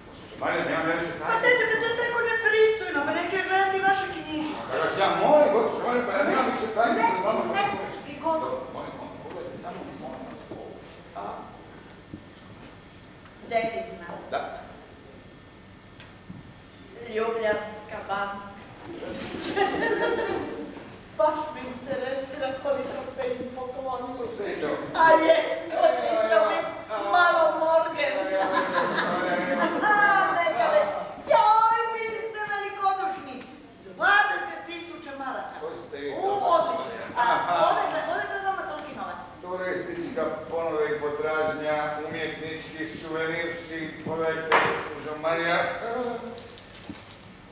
Speaker 1: Gospođo Marija, nemam ja više
Speaker 2: Pa dajte me, to je tako nepristojno, pa neće gledati vaše knjižnice.
Speaker 1: Kada vas ja molim, gospođo Marija, pa ja nemam više tajne.
Speaker 2: Ne, ne, i god.
Speaker 1: Dobro, molim, molim, pogledajte samo, molim vas, ovo. A?
Speaker 2: Devizna.
Speaker 1: Da.
Speaker 2: Ljubljanska banka. Baš me interesira koliko ste im poklonili.
Speaker 1: Što je to?
Speaker 2: A je, to čisto mi malo morgen. A, neka ne. Joj, vi ste velikodušni. 20 tisuća maraka. U, odlično. A odakle, odakle vama toliki novac?
Speaker 1: Turistička ponuda i potražnja, umjetnički suvenirsi, pogledajte, gospođo Marija.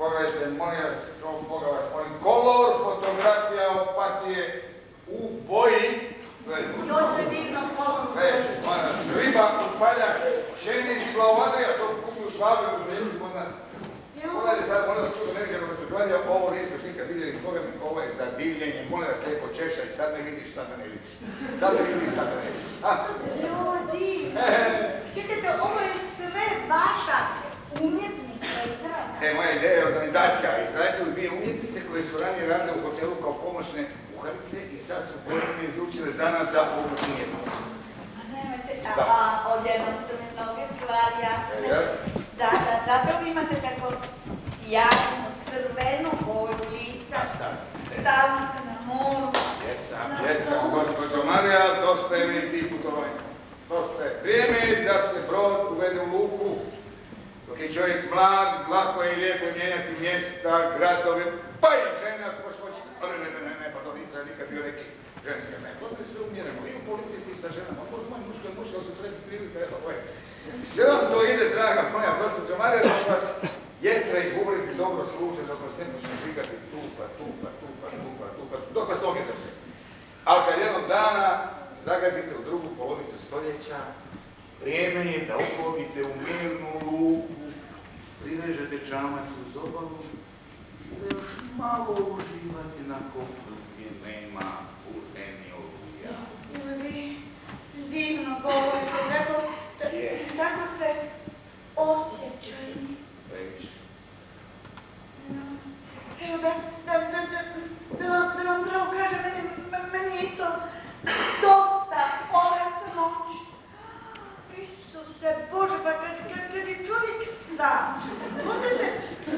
Speaker 1: Pogledajte, molim vas, Boga vas molim, kolor fotografija opatije u boji, to je
Speaker 2: divno kolor.
Speaker 1: E, riba, upaljak, šenis, plavadrija, to kupuju švabe u Belju kod nas. Pogledajte sad, molim vas, čudo negdje, gospođo Marija, ovo niste još nikad vidjeli, koga mi, ovo je za divljenje, molim vas, lijepo češaj, sad me vidiš, sad ne vidiš. Sad me vidiš, sad ne vidiš. A?
Speaker 2: Divno. Čekajte, ovo je sve vaša umjetnica izrada.
Speaker 1: E, moja ideja je organizacija. Izrađuju dvije umjetnice koje su ranije radile u hotelu kao pomoćne kuharice i sad su godine izučile zanat za obrtnu umjetnost.
Speaker 2: A nemojte, a, odjednom su mi mnoge stvari jasne. Da, da, zato vi imate tako sjajnu, crvenu boju lica. Stalno ste na moru.
Speaker 1: Jesam, jesam, gospođo Marija, dosta je mi tih putovanja. Dosta je. Vrijeme je da se brod uvede u luku. Dok je čovjek mlad, lako je i lijepo je mijenjati mjesta, gradove, pa i žene, ako hoćete. Ali ne, ne, ne, ne, pardon, nisam nikad bio neki ženski, ne. To mi sve umjereno, i u politici sa ženama. Muško je muško, ali su treći prilike, evo, ovo je. Sve vam to ide, draga moja gospođo Marija, da vas jetra i bubrezi dobro služe, dok vas ne tu, pa tu, pa tu, pa tu, pa tu, pa tu, dok vas noge drže. Ali kad jednog dana zagazite u drugu polovicu stoljeća, vrijeme je da uplovite u mirnu luku, privežete čamac uz obalu i da još malo uživate na kopnu gdje nema ureni oluja.
Speaker 2: Vi divno govorite, tako, tako ste osjećajni.
Speaker 1: Previše.
Speaker 2: No, Evo da, da, da, da, da vam, da vam pravo kažem, meni, meni isto dosta ove samoći. Isuse Bože, pa kad, je čovjek sam, onda se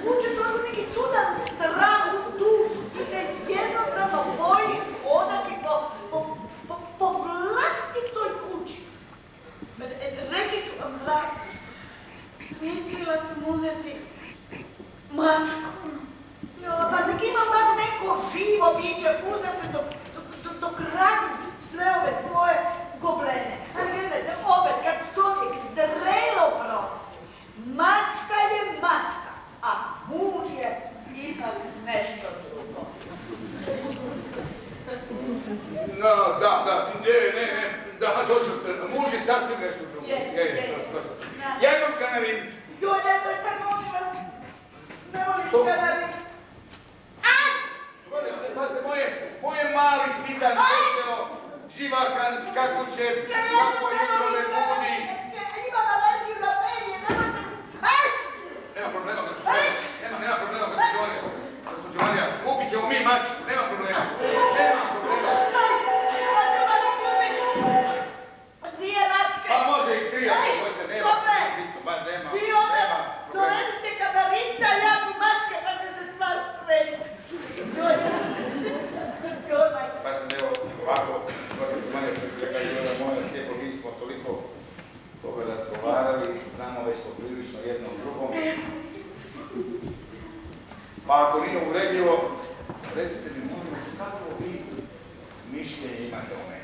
Speaker 2: vuče svako neki čudan strah u dušu. Ti se jednostavno bojiš hodati po, po, po, po vlastitoj kući. E, Reći ću vam vrati. Mislila sam uzeti mačku. Jo, pa nek ima bar neko živo biće, uzet se dok, dok, dok, dok sve ove svoje goblene. A gledajte, opet, kad čovjek zrelo prosi, mačka je mačka, a muž je ipak nešto drugo.
Speaker 1: No, da, da, ne, ne, ne, da, to su, muž je sasvim nešto drugo.
Speaker 2: Je,
Speaker 1: Je,
Speaker 2: je.
Speaker 1: to, to su. Kanarinicu.
Speaker 2: Joj, nemojte, molim vas, ne volim
Speaker 1: Što?
Speaker 2: kanari. Aj!
Speaker 1: Pazite, moje, moje mali sitan veselo, živahan, skakuće, svako jutro me budi.
Speaker 2: Imam alergiju na penje, nemojte...
Speaker 1: Nema problema, gospođo. Nema, nema problema, gospođo. Gospođo Marija, kupit ćemo mi mačku, poprilično jedno u drugom. Pa ako nije uvredljivo, recite mi molim vas kako vi mišljenje imate o
Speaker 2: meni.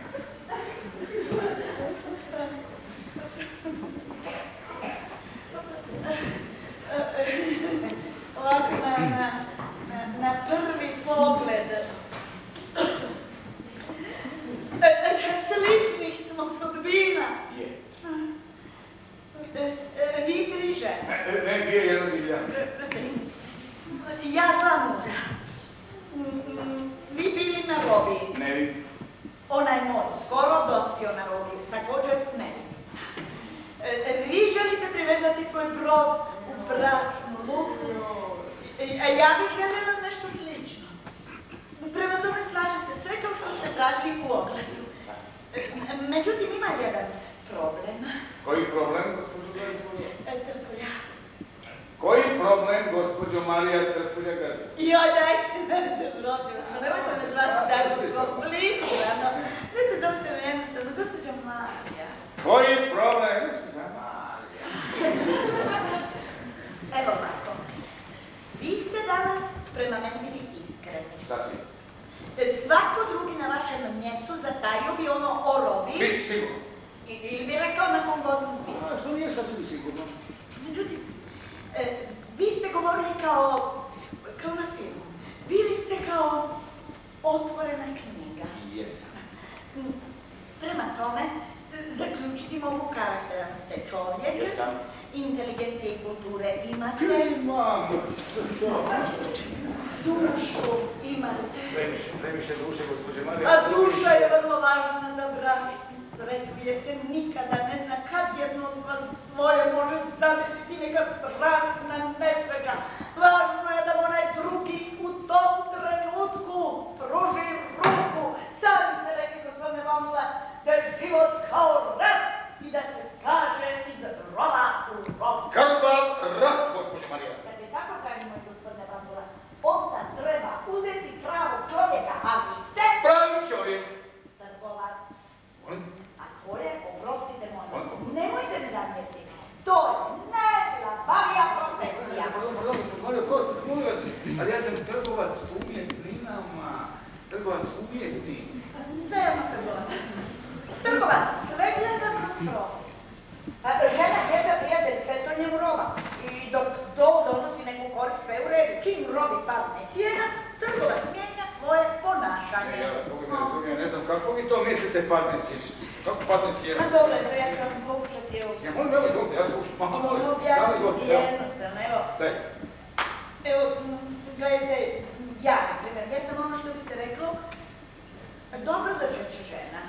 Speaker 1: Trgovac umjetninama, trgovac umjetni.
Speaker 2: Zajedno trgovac. Trgovac sve gleda kroz profit. A žena, djeca, prijatelj, sve to njemu roba. I dok to donosi neku korist, sve u redu. Čim robi padne cijena, trgovac mijenja svoje ponašanje.
Speaker 1: Ja vas mogu ne razumijem, ne znam kako vi to mislite padne cijene. Kako padne cijena?
Speaker 2: Ma dobro, evo ja ću vam pokušati, evo.
Speaker 1: Ja molim, evo ja slušam, malo molim,
Speaker 2: Objasniti jednostavno, evo.
Speaker 1: Daj.
Speaker 2: Evo, gledajte, ja, na primjer, ja sam ono što bi se reklo, dobro držeća žena.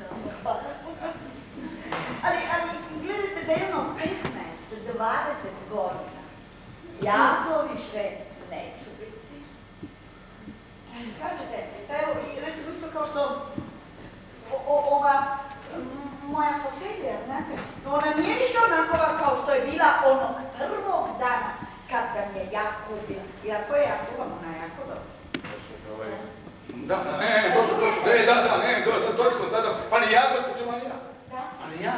Speaker 2: Dobro, hvala. Ali, ali, gledajte, za jedno 15, 20 godina, ja to više neću biti. Skačete, pa evo, i recimo isto kao što o- ova moja fotelja, znate, ona nije više onakova kao što je bila onog prvog dana kad sam je ja kupila. Iako je ja čuvam, ona je jako dobra.
Speaker 1: Ovaj, Da, ne, točno, točno, ne, da, da, ne, točno, da, da, pa ni ja, gospođo Marija,
Speaker 2: Da?
Speaker 1: pa ni ja,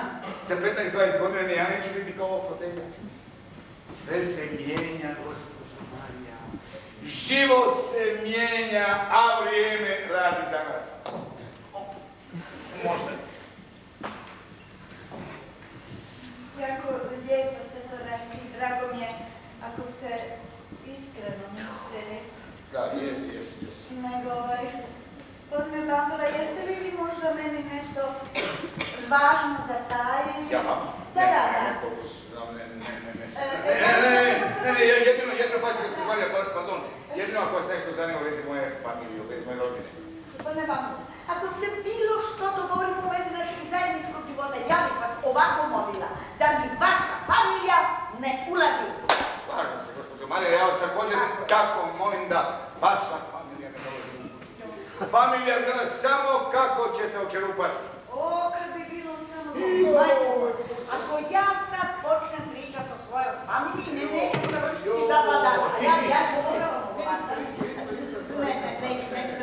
Speaker 1: za 15-20 godina ni ja neću biti kao ovo fotelja. Sve se mijenja, gospođo Marija, život se mijenja, a vrijeme radi za nas. Možda.
Speaker 2: Jako lijepo ste to rekli, drago mi je ako ste iskreno mislili.
Speaker 1: Da, je, jes, jes.
Speaker 2: Nego, ovaj, gospodine Bandura, jeste li vi možda meni nešto važno zatajili?
Speaker 1: Ja vam?
Speaker 2: Da, da,
Speaker 1: Ne,
Speaker 2: da.
Speaker 1: ne, ne, ne, ne, ne,
Speaker 2: E,
Speaker 1: ne, jedino, jedino, pa- pardon, jedino ako vas nešto zanima u vezi moje familije, u vezi moje rodine.
Speaker 2: Gospodine Bandura, ako se bilo što dogovorimo u vezi našeg zajedničkog života, ja bih vas ovako molila da mi vaša familija ne ulazi u to.
Speaker 1: Slažem se, gospođo Marija, ja vas također tako molim da vaša familija ne dolazi u. Familija gleda samo kako ćete očerupati.
Speaker 2: O, kad bi bilo samo majko, ako ja sad počnem pričati o svojoj familiji, ne neću završiti zapada, a ja bi ja govoravam o vas. Ne, ne, neću, neću,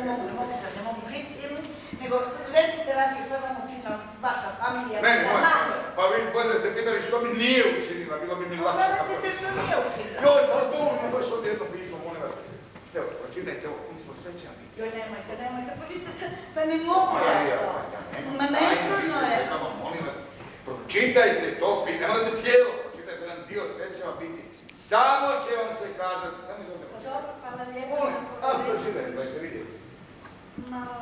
Speaker 2: ne mogu žiti cijelom, nego recite radi što vam učinila vaša familija.
Speaker 1: Meni,
Speaker 2: moja
Speaker 1: pa vi bolje ste pitali što mi nije učinila, bilo bi mi lakše. Tako.
Speaker 2: recite što nije učinila.
Speaker 1: Joj, pa dužno, baš ovdje jedno pismo, molim vas. Evo, pročitajte ovo, mi smo svećani.
Speaker 2: Joj, nemojte, nemojte, pa vi ste, pa ne mogu ja to.
Speaker 1: nemam
Speaker 2: Ma nestojno
Speaker 1: više
Speaker 2: je.
Speaker 1: molim vas, pročitajte to, pi- nemojte cijelo, pročitajte jedan dio, sve će vam biti. Samo će vam se kazati, samo izvolite.
Speaker 2: Pa dobro, hvala lijepo.
Speaker 1: Molim, a pročitajte, pa ćete vidjeti.
Speaker 2: Malo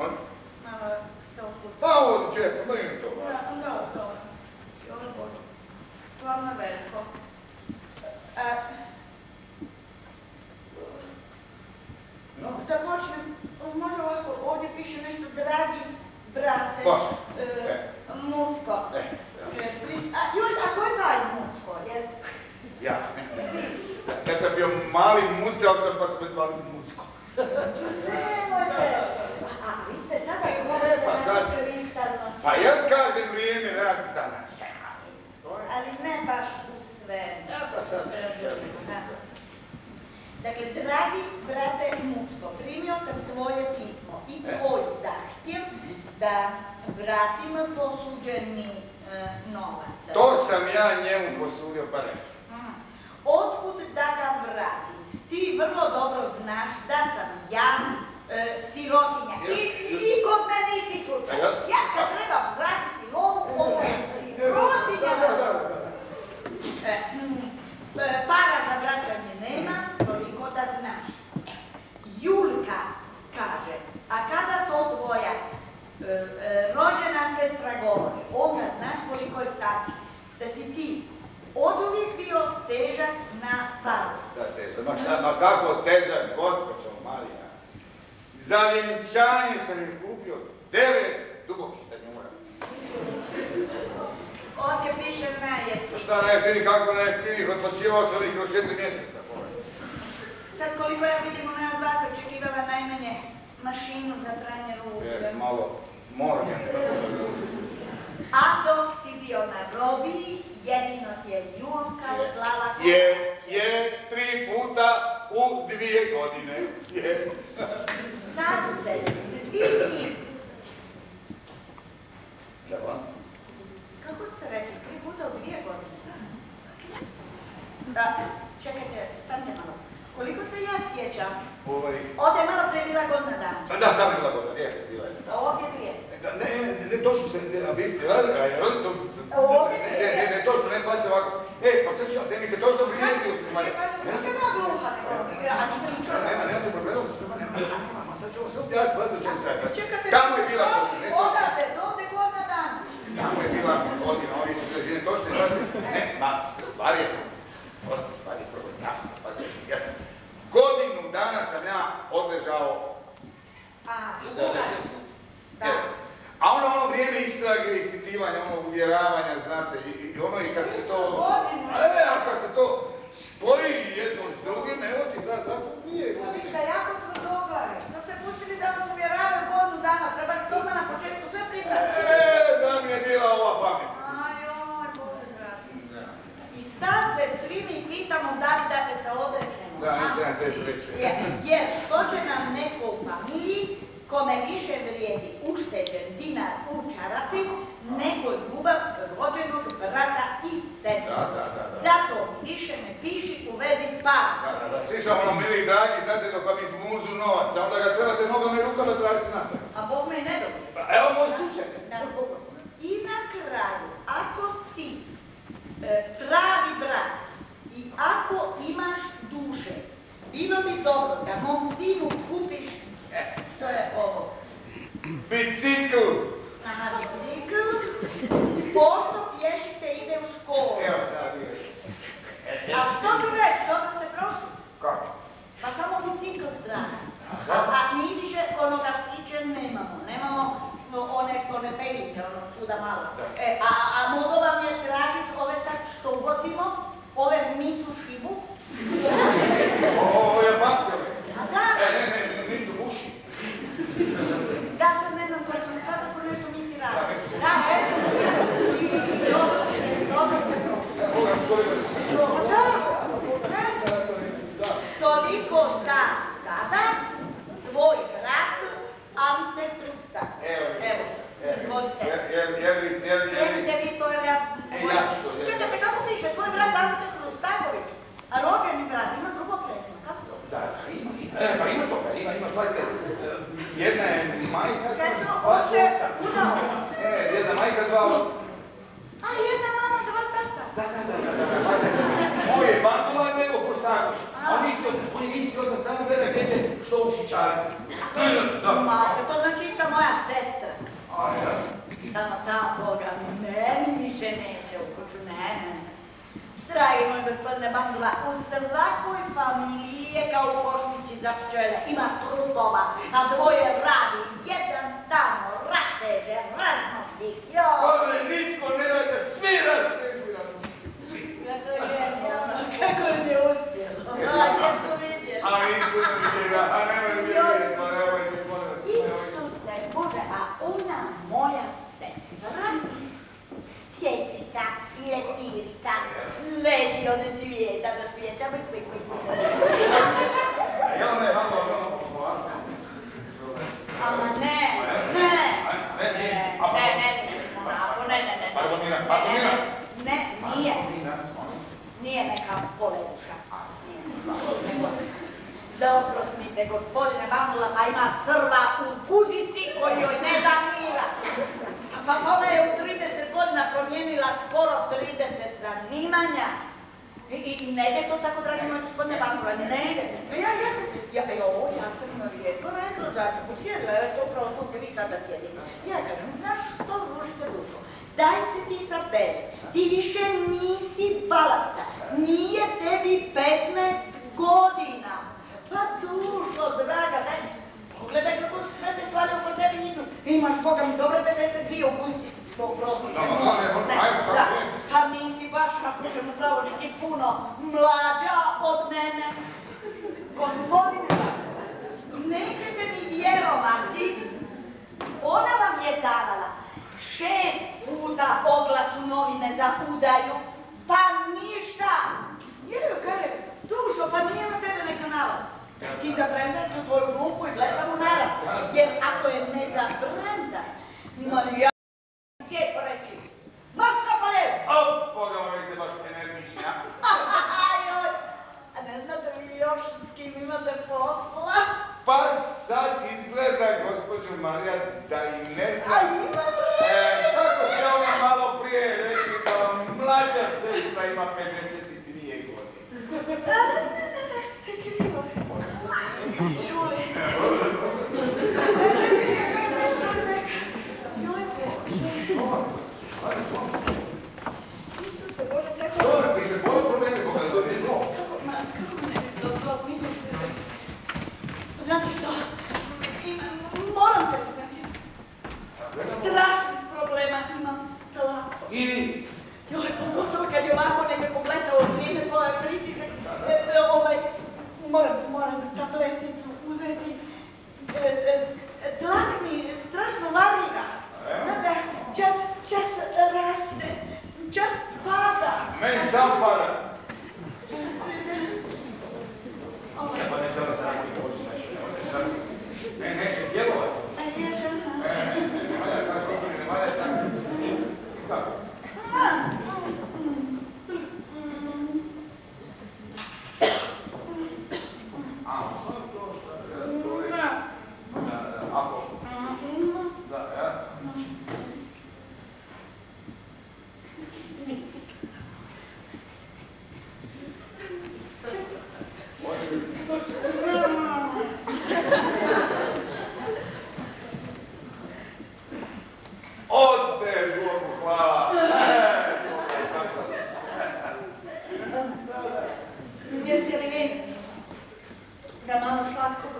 Speaker 2: vam je,
Speaker 1: Molim?
Speaker 2: malo se opustilo.
Speaker 1: Pa ovo čepo, pa ima to.
Speaker 2: Da, da, da. Joj Bože, stvarno veliko. E, da te
Speaker 1: sreće.
Speaker 2: Jer, jer što će nam neko u familiji kome više vrijedi ušteđen dinar u čarapi nego ljubav rođenog brata i sestra.
Speaker 1: Da, da, da, da.
Speaker 2: Zato više ne piši u vezi para.
Speaker 1: Da, da, da, svi su ono mili i dragi, znate, dok vam izmuzu novac, a onda ga trebate nogama i rukama tražiti natrag.
Speaker 2: A Bog me i ne dobije.
Speaker 1: Pa evo moj slučaj.
Speaker 2: Da. I na kraju, ako si e, pravi brat i ako imaš duše, bilo bi dobro da mom sinu kupiš,
Speaker 1: E,
Speaker 2: što je ovo,
Speaker 1: Bicikl!
Speaker 2: na bicikl, pošto pješite ide u školu.
Speaker 1: Evo sad je.
Speaker 2: A što ću reći, dobro ste prošli?
Speaker 1: Kako?
Speaker 2: Pa samo bicikl traži. A, a mi više onoga fiće nemamo, nemamo no, one, one pelice, ono čuda malo. E, a, a mogu vam je tražiti ove sad što uvozimo, ove micu šibu?
Speaker 1: Ovo je bakter.
Speaker 2: A da,
Speaker 1: E, ne, ne, buši.
Speaker 2: da ne znam, svakako nešto mici
Speaker 1: Da,
Speaker 2: radi. Da, eto. Dobro, dobro Pa da, ne. Toliko sada, tvoj brat Ante Frusta.
Speaker 1: Evo,
Speaker 2: Evo, izvolite.
Speaker 1: Jel, jel, jel, jel, jel, jel?
Speaker 2: Čekajte, kako piše? Tvoj brat Ante A rođeni brat ima drugo prezime, kako to?
Speaker 1: Da, da, ima, ima. E, pa ima toga, ima, ima, pazite, jedna je majka, dva su oca. E, jedna majka, dva oca.
Speaker 2: A jedna mama, dva tata.
Speaker 1: Da, da, da, da, da, pazite. Moj je Bankovan, nego.
Speaker 2: A.
Speaker 1: On isti, on je isti samo gleda gdje će što u šičari.
Speaker 2: Majka, to znači ista moja sestra. Samo ta Boga, meni više neće u kuću, ne, ne. Dragi moj gospodine Bandula, u svakoj familiji je kao u košnici za pčele, ima trutova, a dvoje radi, jedan tamo rasteže, raznosti.
Speaker 1: Ali nitko ne rade, svi rastežu. Svi.
Speaker 2: Ja to je kako mi je uspjelo, a djecu vidjeti.
Speaker 1: A nisu ne vidjeli, a nemoj vidjeti, pa nemojte, molim.
Speaker 2: Isuse Bože, a ona moja sestra, sjestrica i letirica, leti od cvijeta do cvijeta, bik, bik, bik, bik.
Speaker 1: A ja ne, malo, malo, ovako.
Speaker 2: Ama ne, ne,
Speaker 1: Ne,
Speaker 2: ne,
Speaker 1: nije.
Speaker 2: ne, ne, mislim onako, ne, ne, ne, ne.
Speaker 1: Pardonira,
Speaker 2: Ne,
Speaker 1: pardonira.
Speaker 2: Ne, ne, nije,
Speaker 1: Nina, molim.
Speaker 2: nije neka poleduša, nije, nego da oprostite, gospodine Bambula, pa ima crva u guzici koji joj ne da mira. Pa ona je u 30 godina promijenila skoro 30 zanimanja. I, i, ne ide to tako, dragi moj gospodine Bambula, ne ide. Pa ja, ja sam, ja, jo, ja sam lijepo rekla zadnji put, sjedila, je to upravo gdje vi sada sjedimo. Ja kažem, znaš što ružite dušu? Daj se ti sabere, ti više nisi balaca, nije tebi 15 godina. Pa dušo, draga, daj, pogledaj kako sve te svale oko idu. Imaš, Boga mi, dobre 52 u. To.
Speaker 1: Da, ne,
Speaker 2: Da,
Speaker 1: je?
Speaker 2: pa nisi baš na kućemu pravo niti puno mlađa od mene. Gospodine, nećete mi vjerovati, ona vam je davala šest puta oglas u novine za udaju, pa ništa. Jer joj kaže, dušo, pa nije na tebe navod. Ti zabranjati u tvoju ruku i gledaj samo naravno. Jer ako je ne zabranjati, no ja... Gdje to reći? Marš na palevu!
Speaker 1: O, Boga, ovo ovaj je baš energičnja.
Speaker 2: Joj, a ne znate vi još s kim imate posla?
Speaker 1: Pa sad izgleda, gospođo
Speaker 2: Marija, da i ne znam... A ima e, vremena! Kako
Speaker 1: se ona malo
Speaker 2: prije rekli da mlađa sestra ima 52 godine? Ma. Znate što, imam, moram te priznati, strašnih problema imam s tlapom.
Speaker 1: I
Speaker 2: Joj, pogotovo kad je ovako nekako glesao vrijeme, to je pritisak, e, e, ovaj, moram, moram tableticu uzeti. E, tlak mi strašno varira. Znate, čas, čas raste, čas pada.
Speaker 1: meni sam pada.
Speaker 2: Ovaj,
Speaker 1: Ja pa ne znam da se nakon Boži znači, ne sad. Ne, neće djelovati.
Speaker 2: a je žena.
Speaker 1: Ne, ne, ne, ne valja sad doktori, ne valja sad. Kako?
Speaker 2: A,
Speaker 1: A, to, to je, to je, ako, da, ja. Ode, Bogu, hvala. E, to je tako.
Speaker 2: Jeste li vi da malo slatkog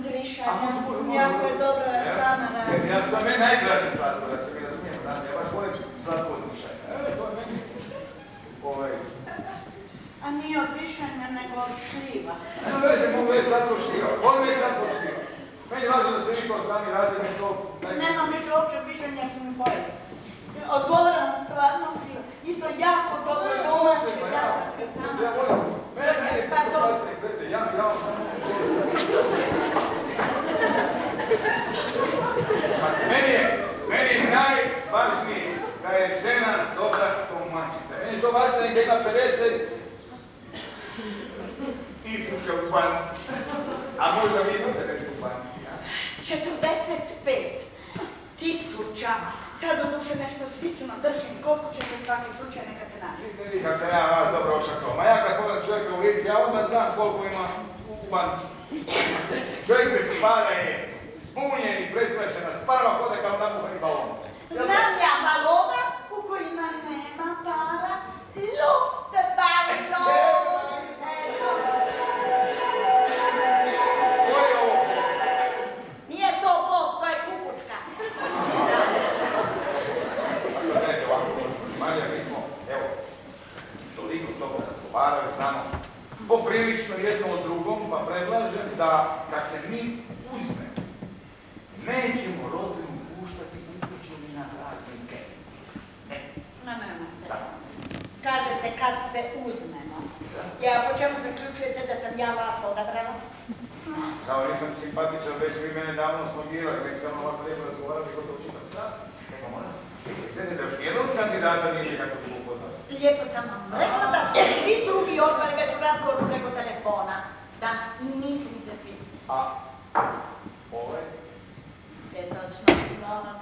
Speaker 2: grišanja?
Speaker 1: A, može, može, može.
Speaker 2: Jako je dobro
Speaker 1: Ja,
Speaker 2: sama
Speaker 1: jer ja, to je meni najdraže slatko, da se mi razumijemo, znate, ja baš volim slatko od mišanja. Evo, to je meni, ovaj,
Speaker 2: A nije od višanja, nego od šljiva.
Speaker 1: Nema veze, mogu je slatko štiva, volim je slatko štiva. Meni je važno da ste vi to sami radili, to...
Speaker 2: Nemam više uopće jer su mi bolje. Odgovaram stvarno šljiva. Isto jako dobro domaće, ja sam ga sama.
Speaker 1: Ja volim, mene, je plastik, gledajte, ja, ja vam samo meni je, meni je najvažnije da je žena dobra domaćica. Meni je to važno da ima 50 tisuća u banci. A možda vi imate nešto u banci, a?
Speaker 2: 45 tisuća. Sad do duše nešto sitno držim, koliko će se svaki slučaj neka se nađe.
Speaker 1: Vidi kako sam ja vas dobro ošacao. Ma ja kad pogledam čovjeka u lici, ja odmah znam koliko ima u banci. Čovjek bez spara je zbunjen i prestrašen, a sparava kode kao napuhani balon.
Speaker 2: Znam ja balona u kojima nema para, luft balon.
Speaker 1: Poprilično jedno od drugom, pa predlažem da kad se mi uzmemo, nećemo rodinu puštati u kuću ni na praznike. Ne,
Speaker 2: ne. Kažete kad se uzmemo. Ja po čemu zaključujete da sam ja vas odabrala?
Speaker 1: kao nisam simpatičan, već vi mene davno smogirali, nek sam ovako lijepo razgovarali, gotovo čitam sad, nego moram se. Da još nijednog kandidata nije nekako.
Speaker 2: Lijepo sam vam rekla da su svi drugi odmali već u razgovoru preko telefona. Da, mislim se svi.
Speaker 1: A, ovaj?
Speaker 2: Je točno, onog.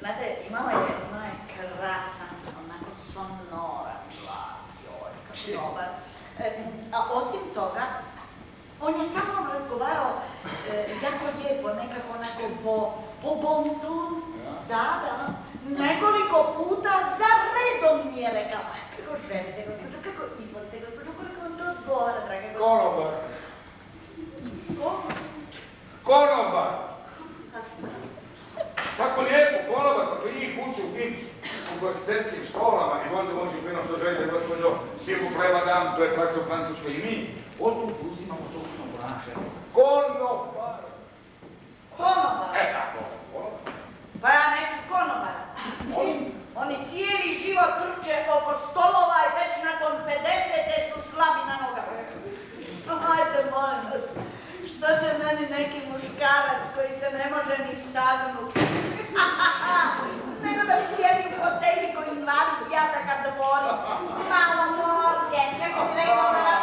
Speaker 2: Znate, imao je, imao je krasan, onako sonoran glas, joj, kako dobar. E, a osim toga, on je sa mnom razgovarao e, jako lijepo, nekako onako po, po. Da, da. Nekoliko puta za redom mi je rekao, kako želite, gospođo, kako izvolite, gospođo, koliko vam to odgovara, draga gospođo.
Speaker 1: Konobar.
Speaker 2: Ko?
Speaker 1: Konobar! Tako lijepo, konobar, kako njih uči u tim ugostiteljskim školama, izvolite može fino što želite, gospođo, silu pleva dam, to je praksa u Francuskoj i mi, od tu uzimamo to konobraše. Konobar!
Speaker 2: Konobar.
Speaker 1: E tako, konobar.
Speaker 2: Pa ja neću konobara. Oni cijeli život trče oko stolova i već nakon 50. su slabi na nogama. Hajde, molim vas, što će meni neki muškarac koji se ne može ni sagnuti? Nego da mi sjedi u hoteli koji invalid, kad dvorim. Malo morgen, kako bi rekla ona naša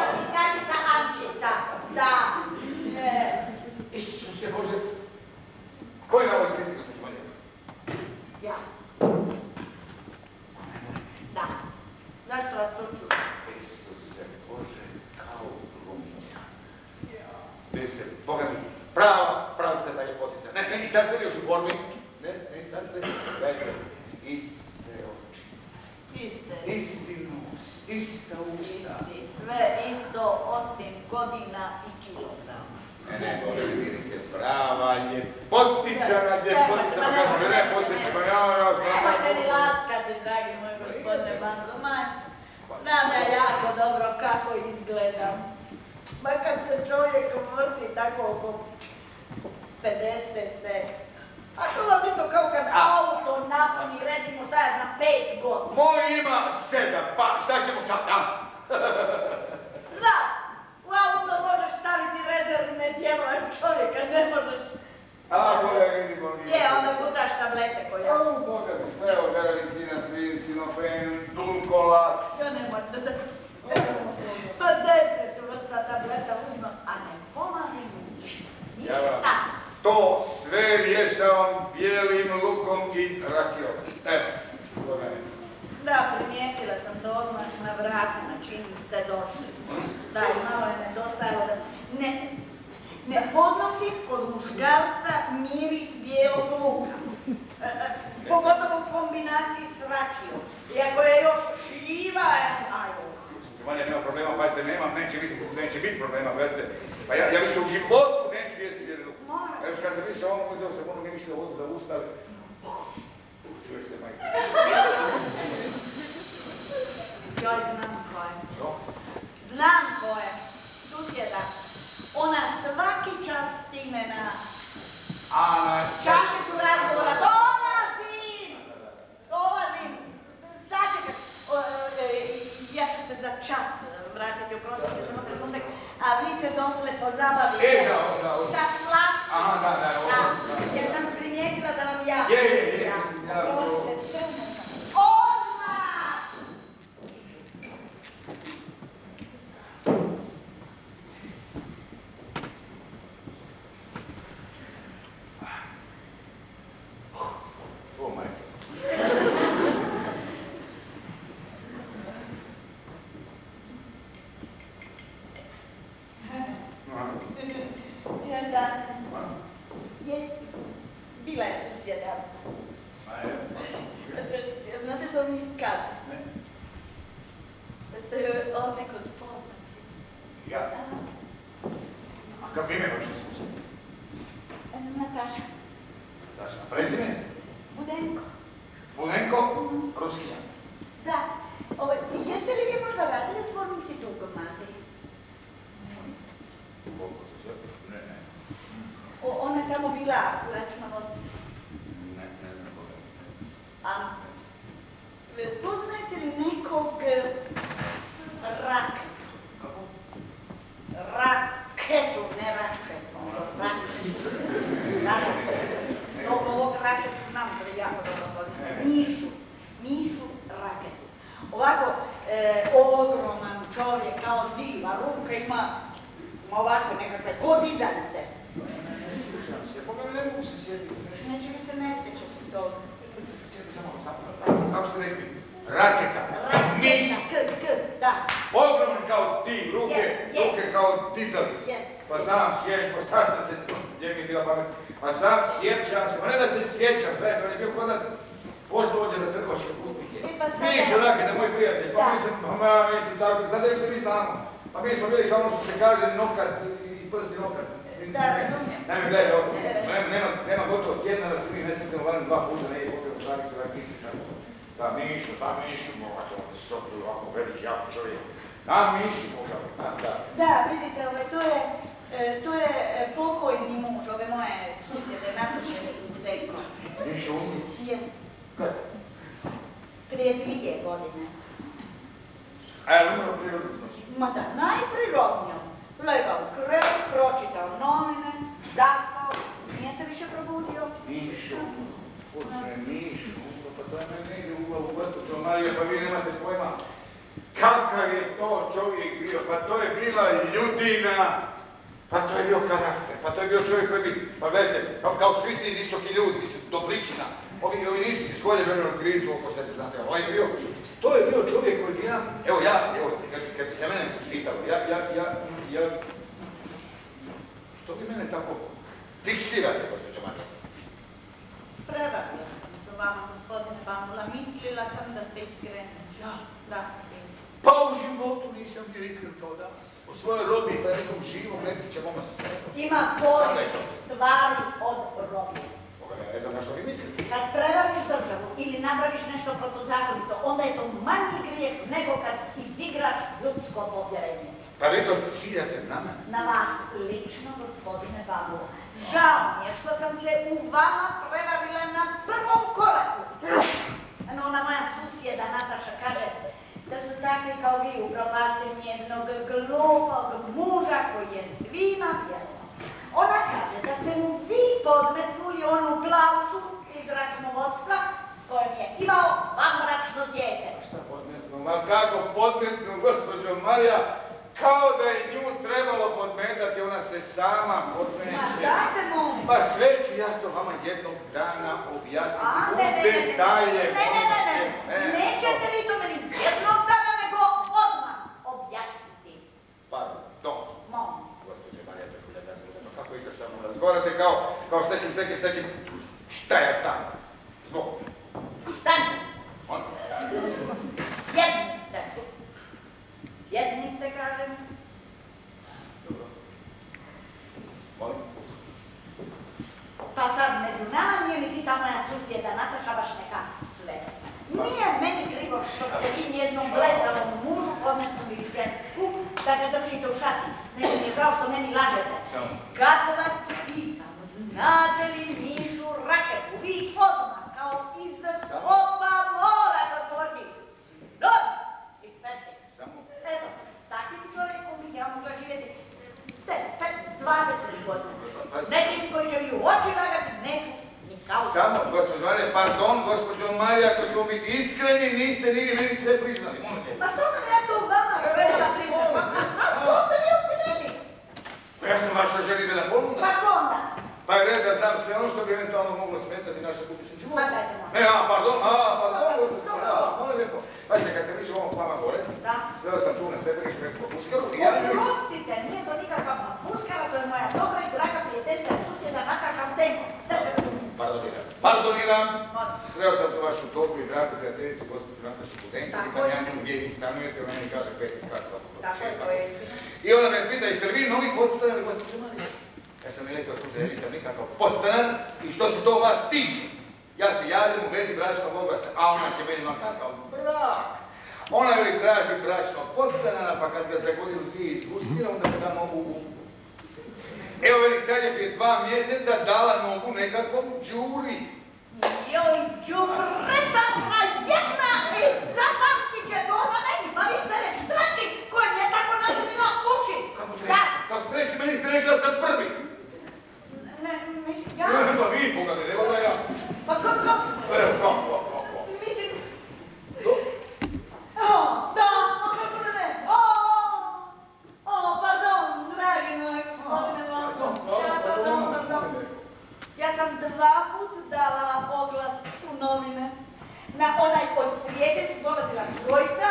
Speaker 2: Ja. A
Speaker 1: kako ime vaše susjed?
Speaker 2: Nataša
Speaker 1: Daša, prezime?
Speaker 2: Budenko.
Speaker 1: Bulenko, Ruskinja.
Speaker 2: Da. Ovo, jeste li vi možda radili u tvornici Dugomati?
Speaker 1: Koliko se zove? Ne, ne.
Speaker 2: O, ona je tamo bila u računovodstvu.
Speaker 1: Ne, ne znam koga.
Speaker 2: A e, poznajete li nekog e, raketu?
Speaker 1: Kako?
Speaker 2: Raketu, ne rašetu. Raketu. Raketu. Dok ovog rašetu znam da je jako dobro poznate. Mišu. Mišu raketu. Ovako, e, ogroman čovjek, kao diva, ruka ima ovako nekakve kodizanice.
Speaker 1: Ne sjećam se, pa me ne mogu se sjetiti.
Speaker 2: Neće mi se ne sjećati toga.
Speaker 1: Čekaj samo, samo, kako ste rekli? Raketa.
Speaker 2: Raketa, k, k, da.
Speaker 1: Ogroman kao ti, ruke, ruke kao dizalice.
Speaker 2: Jest.
Speaker 1: Pa znam, sjećam, pa sad da se, gdje mi je bila pamet. Pa znam, sjećam se, pa ne da se sjećam, gledaj, on je bio kod nas poslovođa za trgovačke putnike.
Speaker 2: E, pa
Speaker 1: Mišo. Raketa, moj prijatelj, pa mislim, pa ma, mislim tako, sad da se mi znamo. Pa mi smo bili kao ono što se kaže nokat i prsti nokat.
Speaker 2: Da, razumijem.
Speaker 1: Naime, gledaj, ovo, nema, nema, gotovo tjedna da se mi ne sretimo barem dva puta, ne je popio Zagrebu, da tako. Da, Mišo, da, Mišo, moga to, visoki, ovako veliki, jako čovjek. Da, Mišo, moga, da, da.
Speaker 2: Da, vidite, ovaj, to je, e, to je e, pokojni muž ove moje susjede, Nataše Budenko.
Speaker 1: Mišo umri.
Speaker 2: Jest,
Speaker 1: Kad?
Speaker 2: prije dvije godine.
Speaker 1: A je li umro prirodno?
Speaker 2: Ma da, najprirodnijom. Legao u krevet, pročitao novine, zaspao, nije se više probudio.
Speaker 1: Mišo, Bože, Mišo, pa sad me ne ide u glavu, gospođo Marija, pa vi nemate pojma. Kakav je to čovjek bio, pa to je bila ljudina. Pa to je bio karakter, pa to je bio čovjek koji bi, pa gledajte, kao, kao svi ti visoki ljudi, mislim, dobričina. Ovi, ovi nisu iz kolje vremenu krizu oko sebe, znate, ovaj je bio, to je bio čovjek koji bi ja, evo ja, evo, kad, kad bi se mene pitalo, ja, ja, ja, ja, što vi mene tako fiksirate, gospođo Marija?
Speaker 2: Prevarila sam se vama, gospodine Pamula, mislila sam da ste iskreni.
Speaker 1: Ja?
Speaker 2: Da.
Speaker 1: Pa u životu nisam bio iskren kao danas. U svojoj robi pa nekom živom će moma se smetati.
Speaker 2: Ima koji stvari od robi.
Speaker 1: Ne znam na što vi mislite.
Speaker 2: Kad prevariš državu ili napraviš nešto protuzakonito, onda je to manji grijeh nego kad izigraš ljudsko povjerenje.
Speaker 1: Pa vi to ciljate na mene?
Speaker 2: Na vas lično, gospodine Babu. Žao mi je što sam se u vama prevarila na prvom koraku. Ano, ona moja susjeda Nataša kaže da su takvi kao vi upropastili njezinog glupog muža koji je svima vjerovao. Ona kaže da ste mu vi podmetnuli onu plaušu iz računovodstva s kojom je imao vanbračno dijete.
Speaker 1: Šta podmetnu? Gospođo Marija? Kao da je nju trebalo podmetati, ona se sama podmeće. Pa sve ću ja to vama jednog dana objasniti u detalje.
Speaker 2: Ne, ne, ne, ne,
Speaker 1: ne.
Speaker 2: nećete vi to meni jednog dana, nego odmah objasniti.
Speaker 1: Pardon.
Speaker 2: Molim.
Speaker 1: Gospođe Marija Trkulja, da pa kako i samo razgovarate kao, kao s nekim, s nekim, s nekim, šta ja stan? Zbog.
Speaker 2: Stani.
Speaker 1: On.
Speaker 2: Sjednite. Kažem.
Speaker 1: Dobro. Molim.
Speaker 2: Pa sad među nama nije niti ta moja susjeda Nataša baš neka sve. Nije meni krivo što ste vi njeznom blesavom mužu podmetnuli žensku da ga držite u šaci. Nego mi je žao što meni lažete. Kad vas pitam, znate li Mišu Raketu, vi odmah kao iz mora odgovoriti. Dobro, Evo, s takvim čovjekom bih ja mogla živjeti 10, 15, 20 godina. S nekim koji će mi u oči lagati, neću ni kao.
Speaker 1: Samo, gospođo Marija, pardon, gospođo Marija, ako ćemo biti iskreni, niste ni meni sve priznali.
Speaker 2: Ma što sam ja to vama priznati? Pa ste vi opinjeni?
Speaker 1: Pa ja sam vaša želibena ponuda.
Speaker 2: Pa što onda?
Speaker 1: Pa je red da znam sve ono što bi eventualno moglo smetati naše buduće život.
Speaker 2: Ma dajte molim.
Speaker 1: Ne, a, pardon, a, pardon, molim lijepo. Pazite, kad sam išao ovom plava gore,
Speaker 2: Da.
Speaker 1: sveo sam tu na Buskaru i ja vidim...
Speaker 2: Oprostite, nije to nikakva muskara, to je moja dobra i draga prijateljica susjeda Nataša Zdenko. Da se.
Speaker 1: Pardoniram. Pardoniram. Sreo sam tu vašu dobru i dragu prijateljicu, gospođu
Speaker 2: Tako
Speaker 1: pitam
Speaker 2: je.
Speaker 1: ja nju gdje vi stanujete, ona mi kaže kat, kako
Speaker 2: Tako je, to je.
Speaker 1: I ona me pita, jeste li vi novi podstanar, gospođo Marija? Ja sam mi rekao, slušaj, ja nisam nikakav podstanar i što se to vas tiče? Ja se javljam u vezi bračnog oglasa, a ona će meni ma kakav brak. Ona li traži bračnog podstanara, pa kad ga za godinu dvije izgustira, onda ga da mogu u... Evo veli sad je prije dva mjeseca dala nogu nekakvom džuri.
Speaker 2: Joj, đubreta ma jedna i zapamtit će ona meni, ma vi ste već treći koji mi je tako nazivila uši.
Speaker 1: Kako treći? Kako treći? Meni ste rekli da sam prvi.
Speaker 2: Ne, mislim, ja,
Speaker 1: Ne, pa vi, Boga ne, da ja.
Speaker 2: pa kako,
Speaker 1: Evo, kako, kako, kako.
Speaker 2: mislim,
Speaker 1: Do-
Speaker 2: o, da, pa kako da ne, o, o, pardon, dragi moj gospodine Vlado, ja, pardon, pardon. Ja sam dva put davala oglas u novine. Na onaj od srijede su dolazila dvojica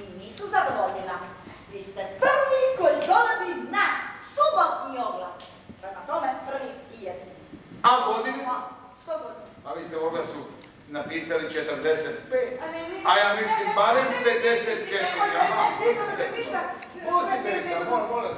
Speaker 2: i nisu zadovoljena. Vi ste prvi koji dolazi na subotni oglas. Prema tome prvi i jedni.
Speaker 1: A godine?
Speaker 2: Ma, što god.
Speaker 1: A vi ste u oglasu napisali 45.
Speaker 2: A
Speaker 1: ja mislim barem
Speaker 2: ne, ne, ne,
Speaker 1: 54,
Speaker 2: ne, ne,
Speaker 1: aha.
Speaker 2: ne, ne, ne, ne, ništa.
Speaker 1: Pustite mi sam, molim vas.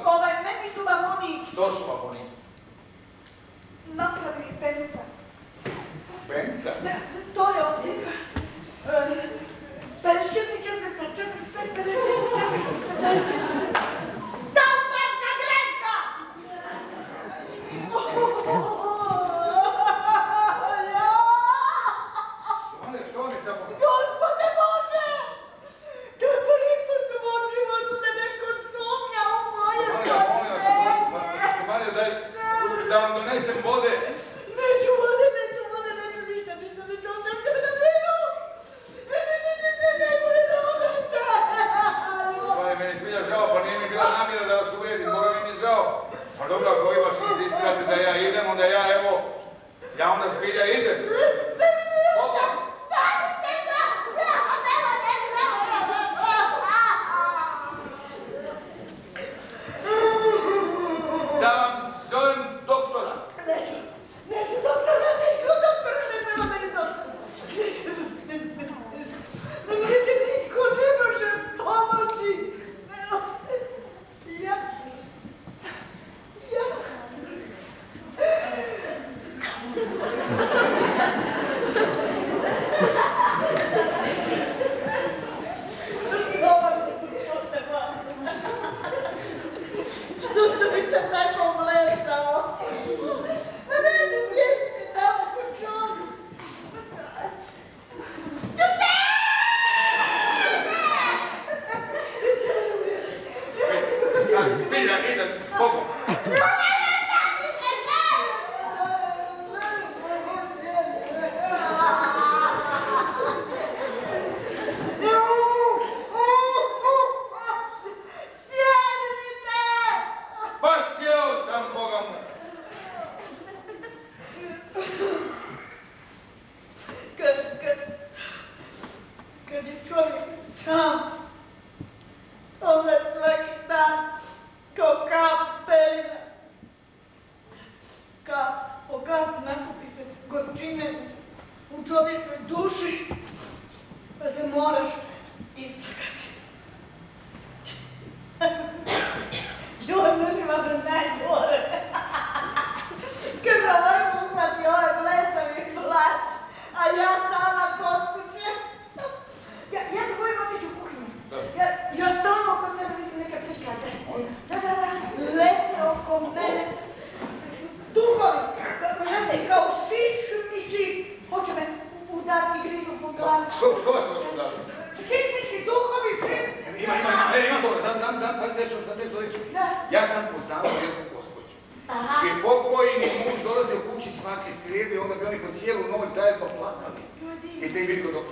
Speaker 1: Eles têm medo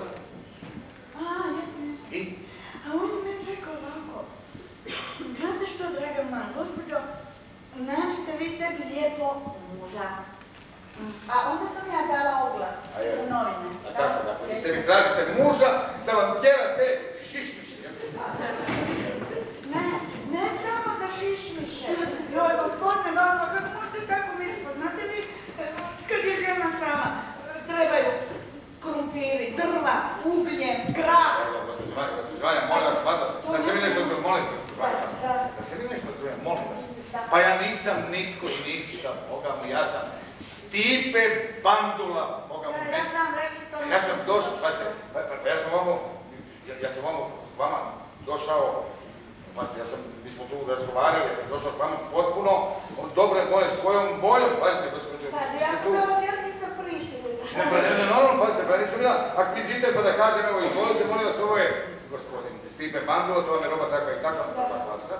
Speaker 1: pazite, gospođo.
Speaker 2: Pa, ja sam to ja nisam prisiljena.
Speaker 1: Ne, pa ne, normalno, pazite, pa nisam ja akvizitor pa da kažem, evo, izvolite, molim vas, ovo je gospodin Stipe Bandula, to vam je roba takva i takva, takva klasa.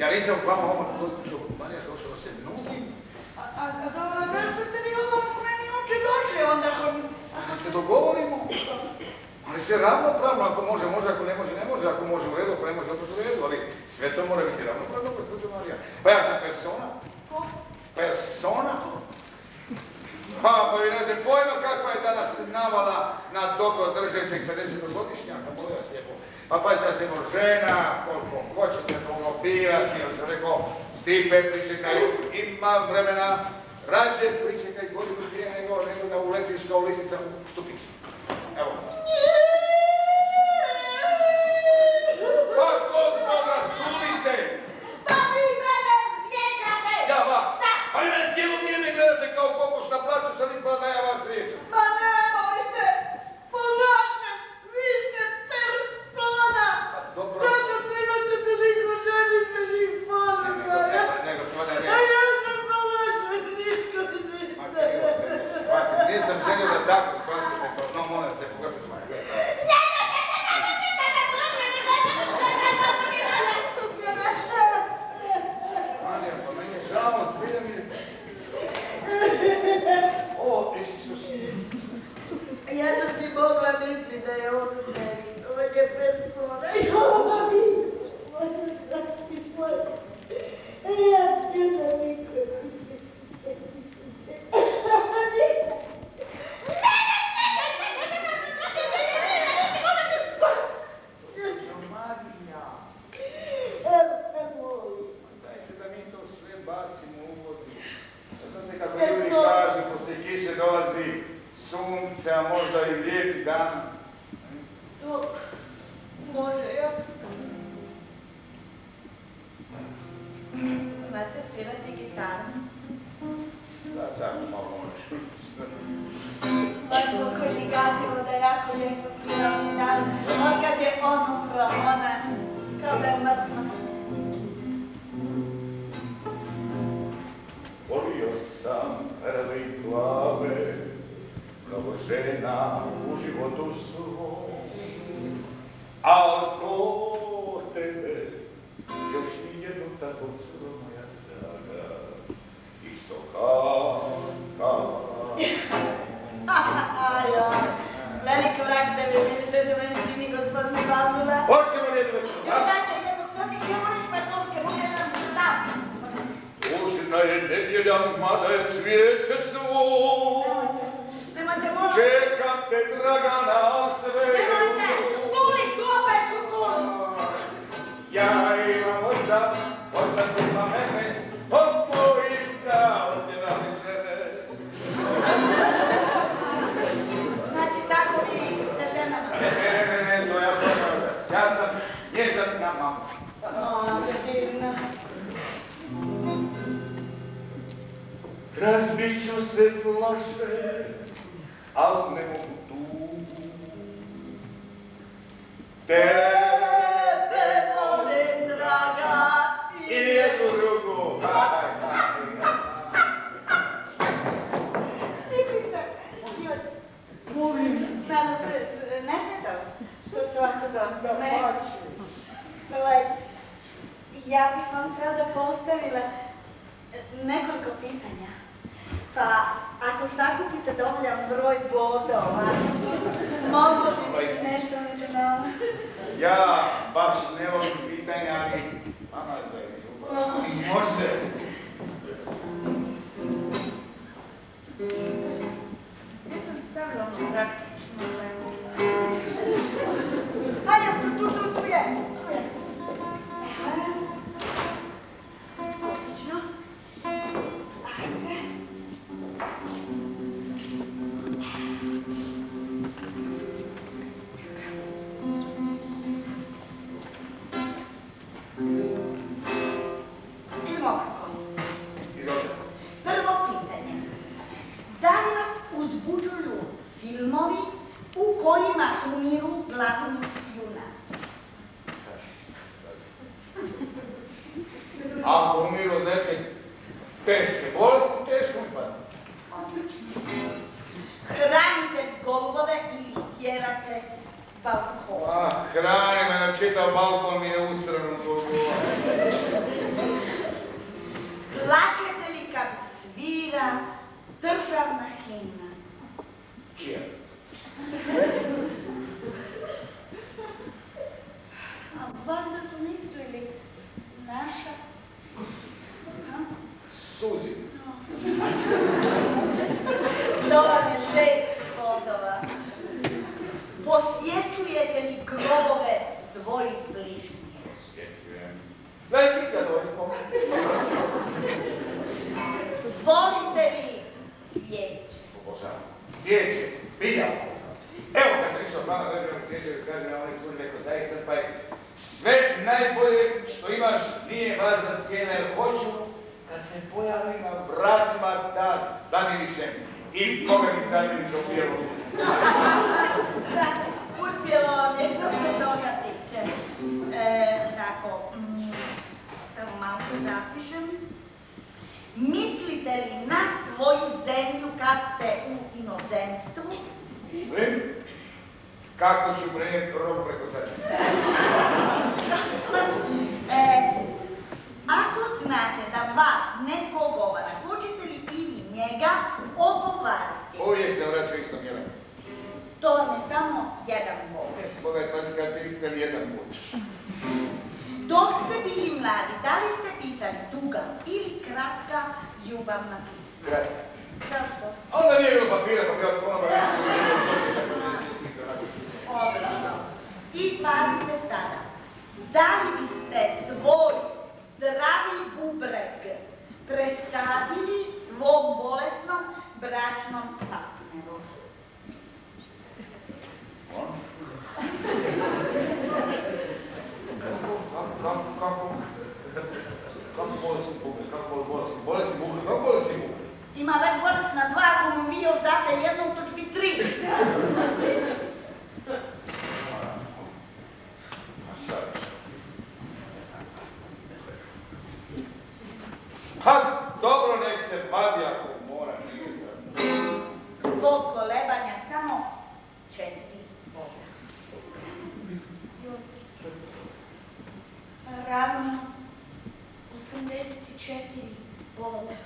Speaker 1: Ja nisam vama ovo, gospođo, Marija, došao se nudim.
Speaker 2: A, a, a dobro, zašto ste mi ovo k meni uopće došli onda?
Speaker 1: Da se dogovorimo. Ali se ravnopravno, ako može, može, ako ne može, ne može, ako može u redu, ako ne može, opet u redu, ali sve to mora biti ravnopravno, gospođo Marija. Pa ja sam persona.
Speaker 2: Ko?
Speaker 1: persona. Pa, pa vi nemate pojma kakva je danas navala na dobro držećeg 50-godišnjaka, molim vas lijepo. Pa pazite, da se ima žena, koliko hoćete se ono birati, jer sam rekao, Stipe, pričekaj, ima vremena, rađe pričekaj godinu dvije nego, nego da uletiš kao lisica u stupicu. Evo. Pa,
Speaker 2: Pa
Speaker 1: ne, cijelo vrijeme gledate kao kokoš na placu, sad izbala da ja vas riječem.
Speaker 2: Pa nemojte, po našem, vi ste persona.
Speaker 1: Pa dobro.
Speaker 2: Zato što imate toliko želji
Speaker 1: među
Speaker 2: poruka.
Speaker 1: Ne, gospoda, ne.
Speaker 2: A ja sam položen, niko niste.
Speaker 1: Ma ne, ste ne shvatili, nisam želio da tako shvatite, pa no molim
Speaker 2: ste, pogledajte.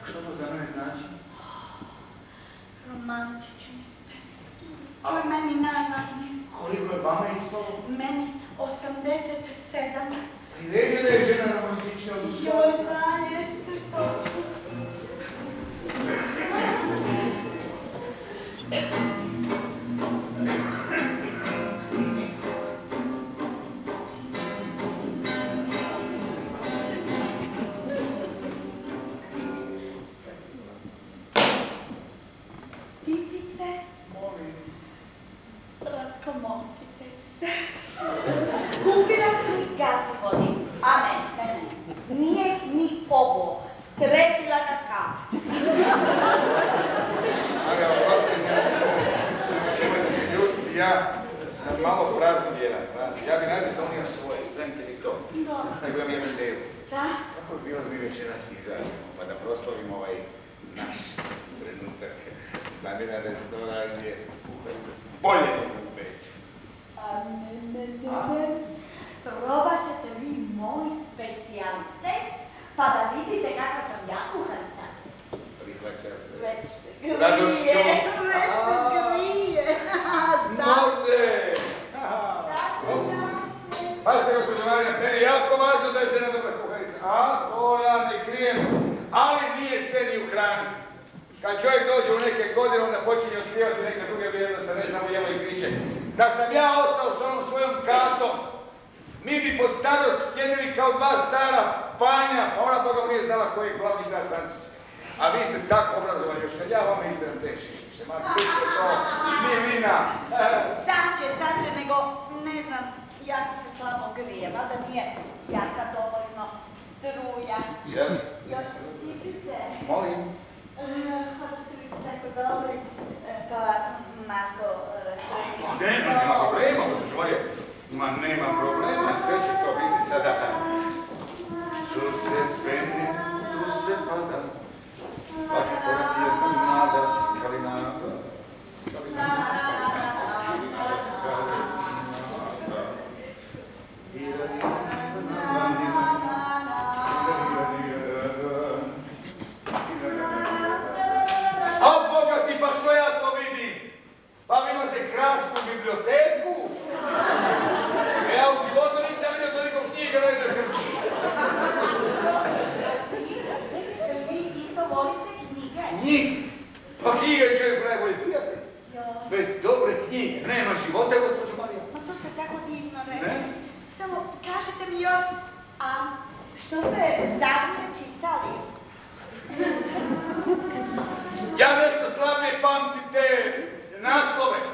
Speaker 2: Što to
Speaker 1: za mene znači?
Speaker 2: Romantični ste. To je meni najvažnije.
Speaker 1: Koliko je vama ispalo?
Speaker 2: Meni 87.
Speaker 1: Priredio da je žena romantična odnosno?
Speaker 2: Joj,
Speaker 1: pa- da, jeste. Naslove.
Speaker 2: A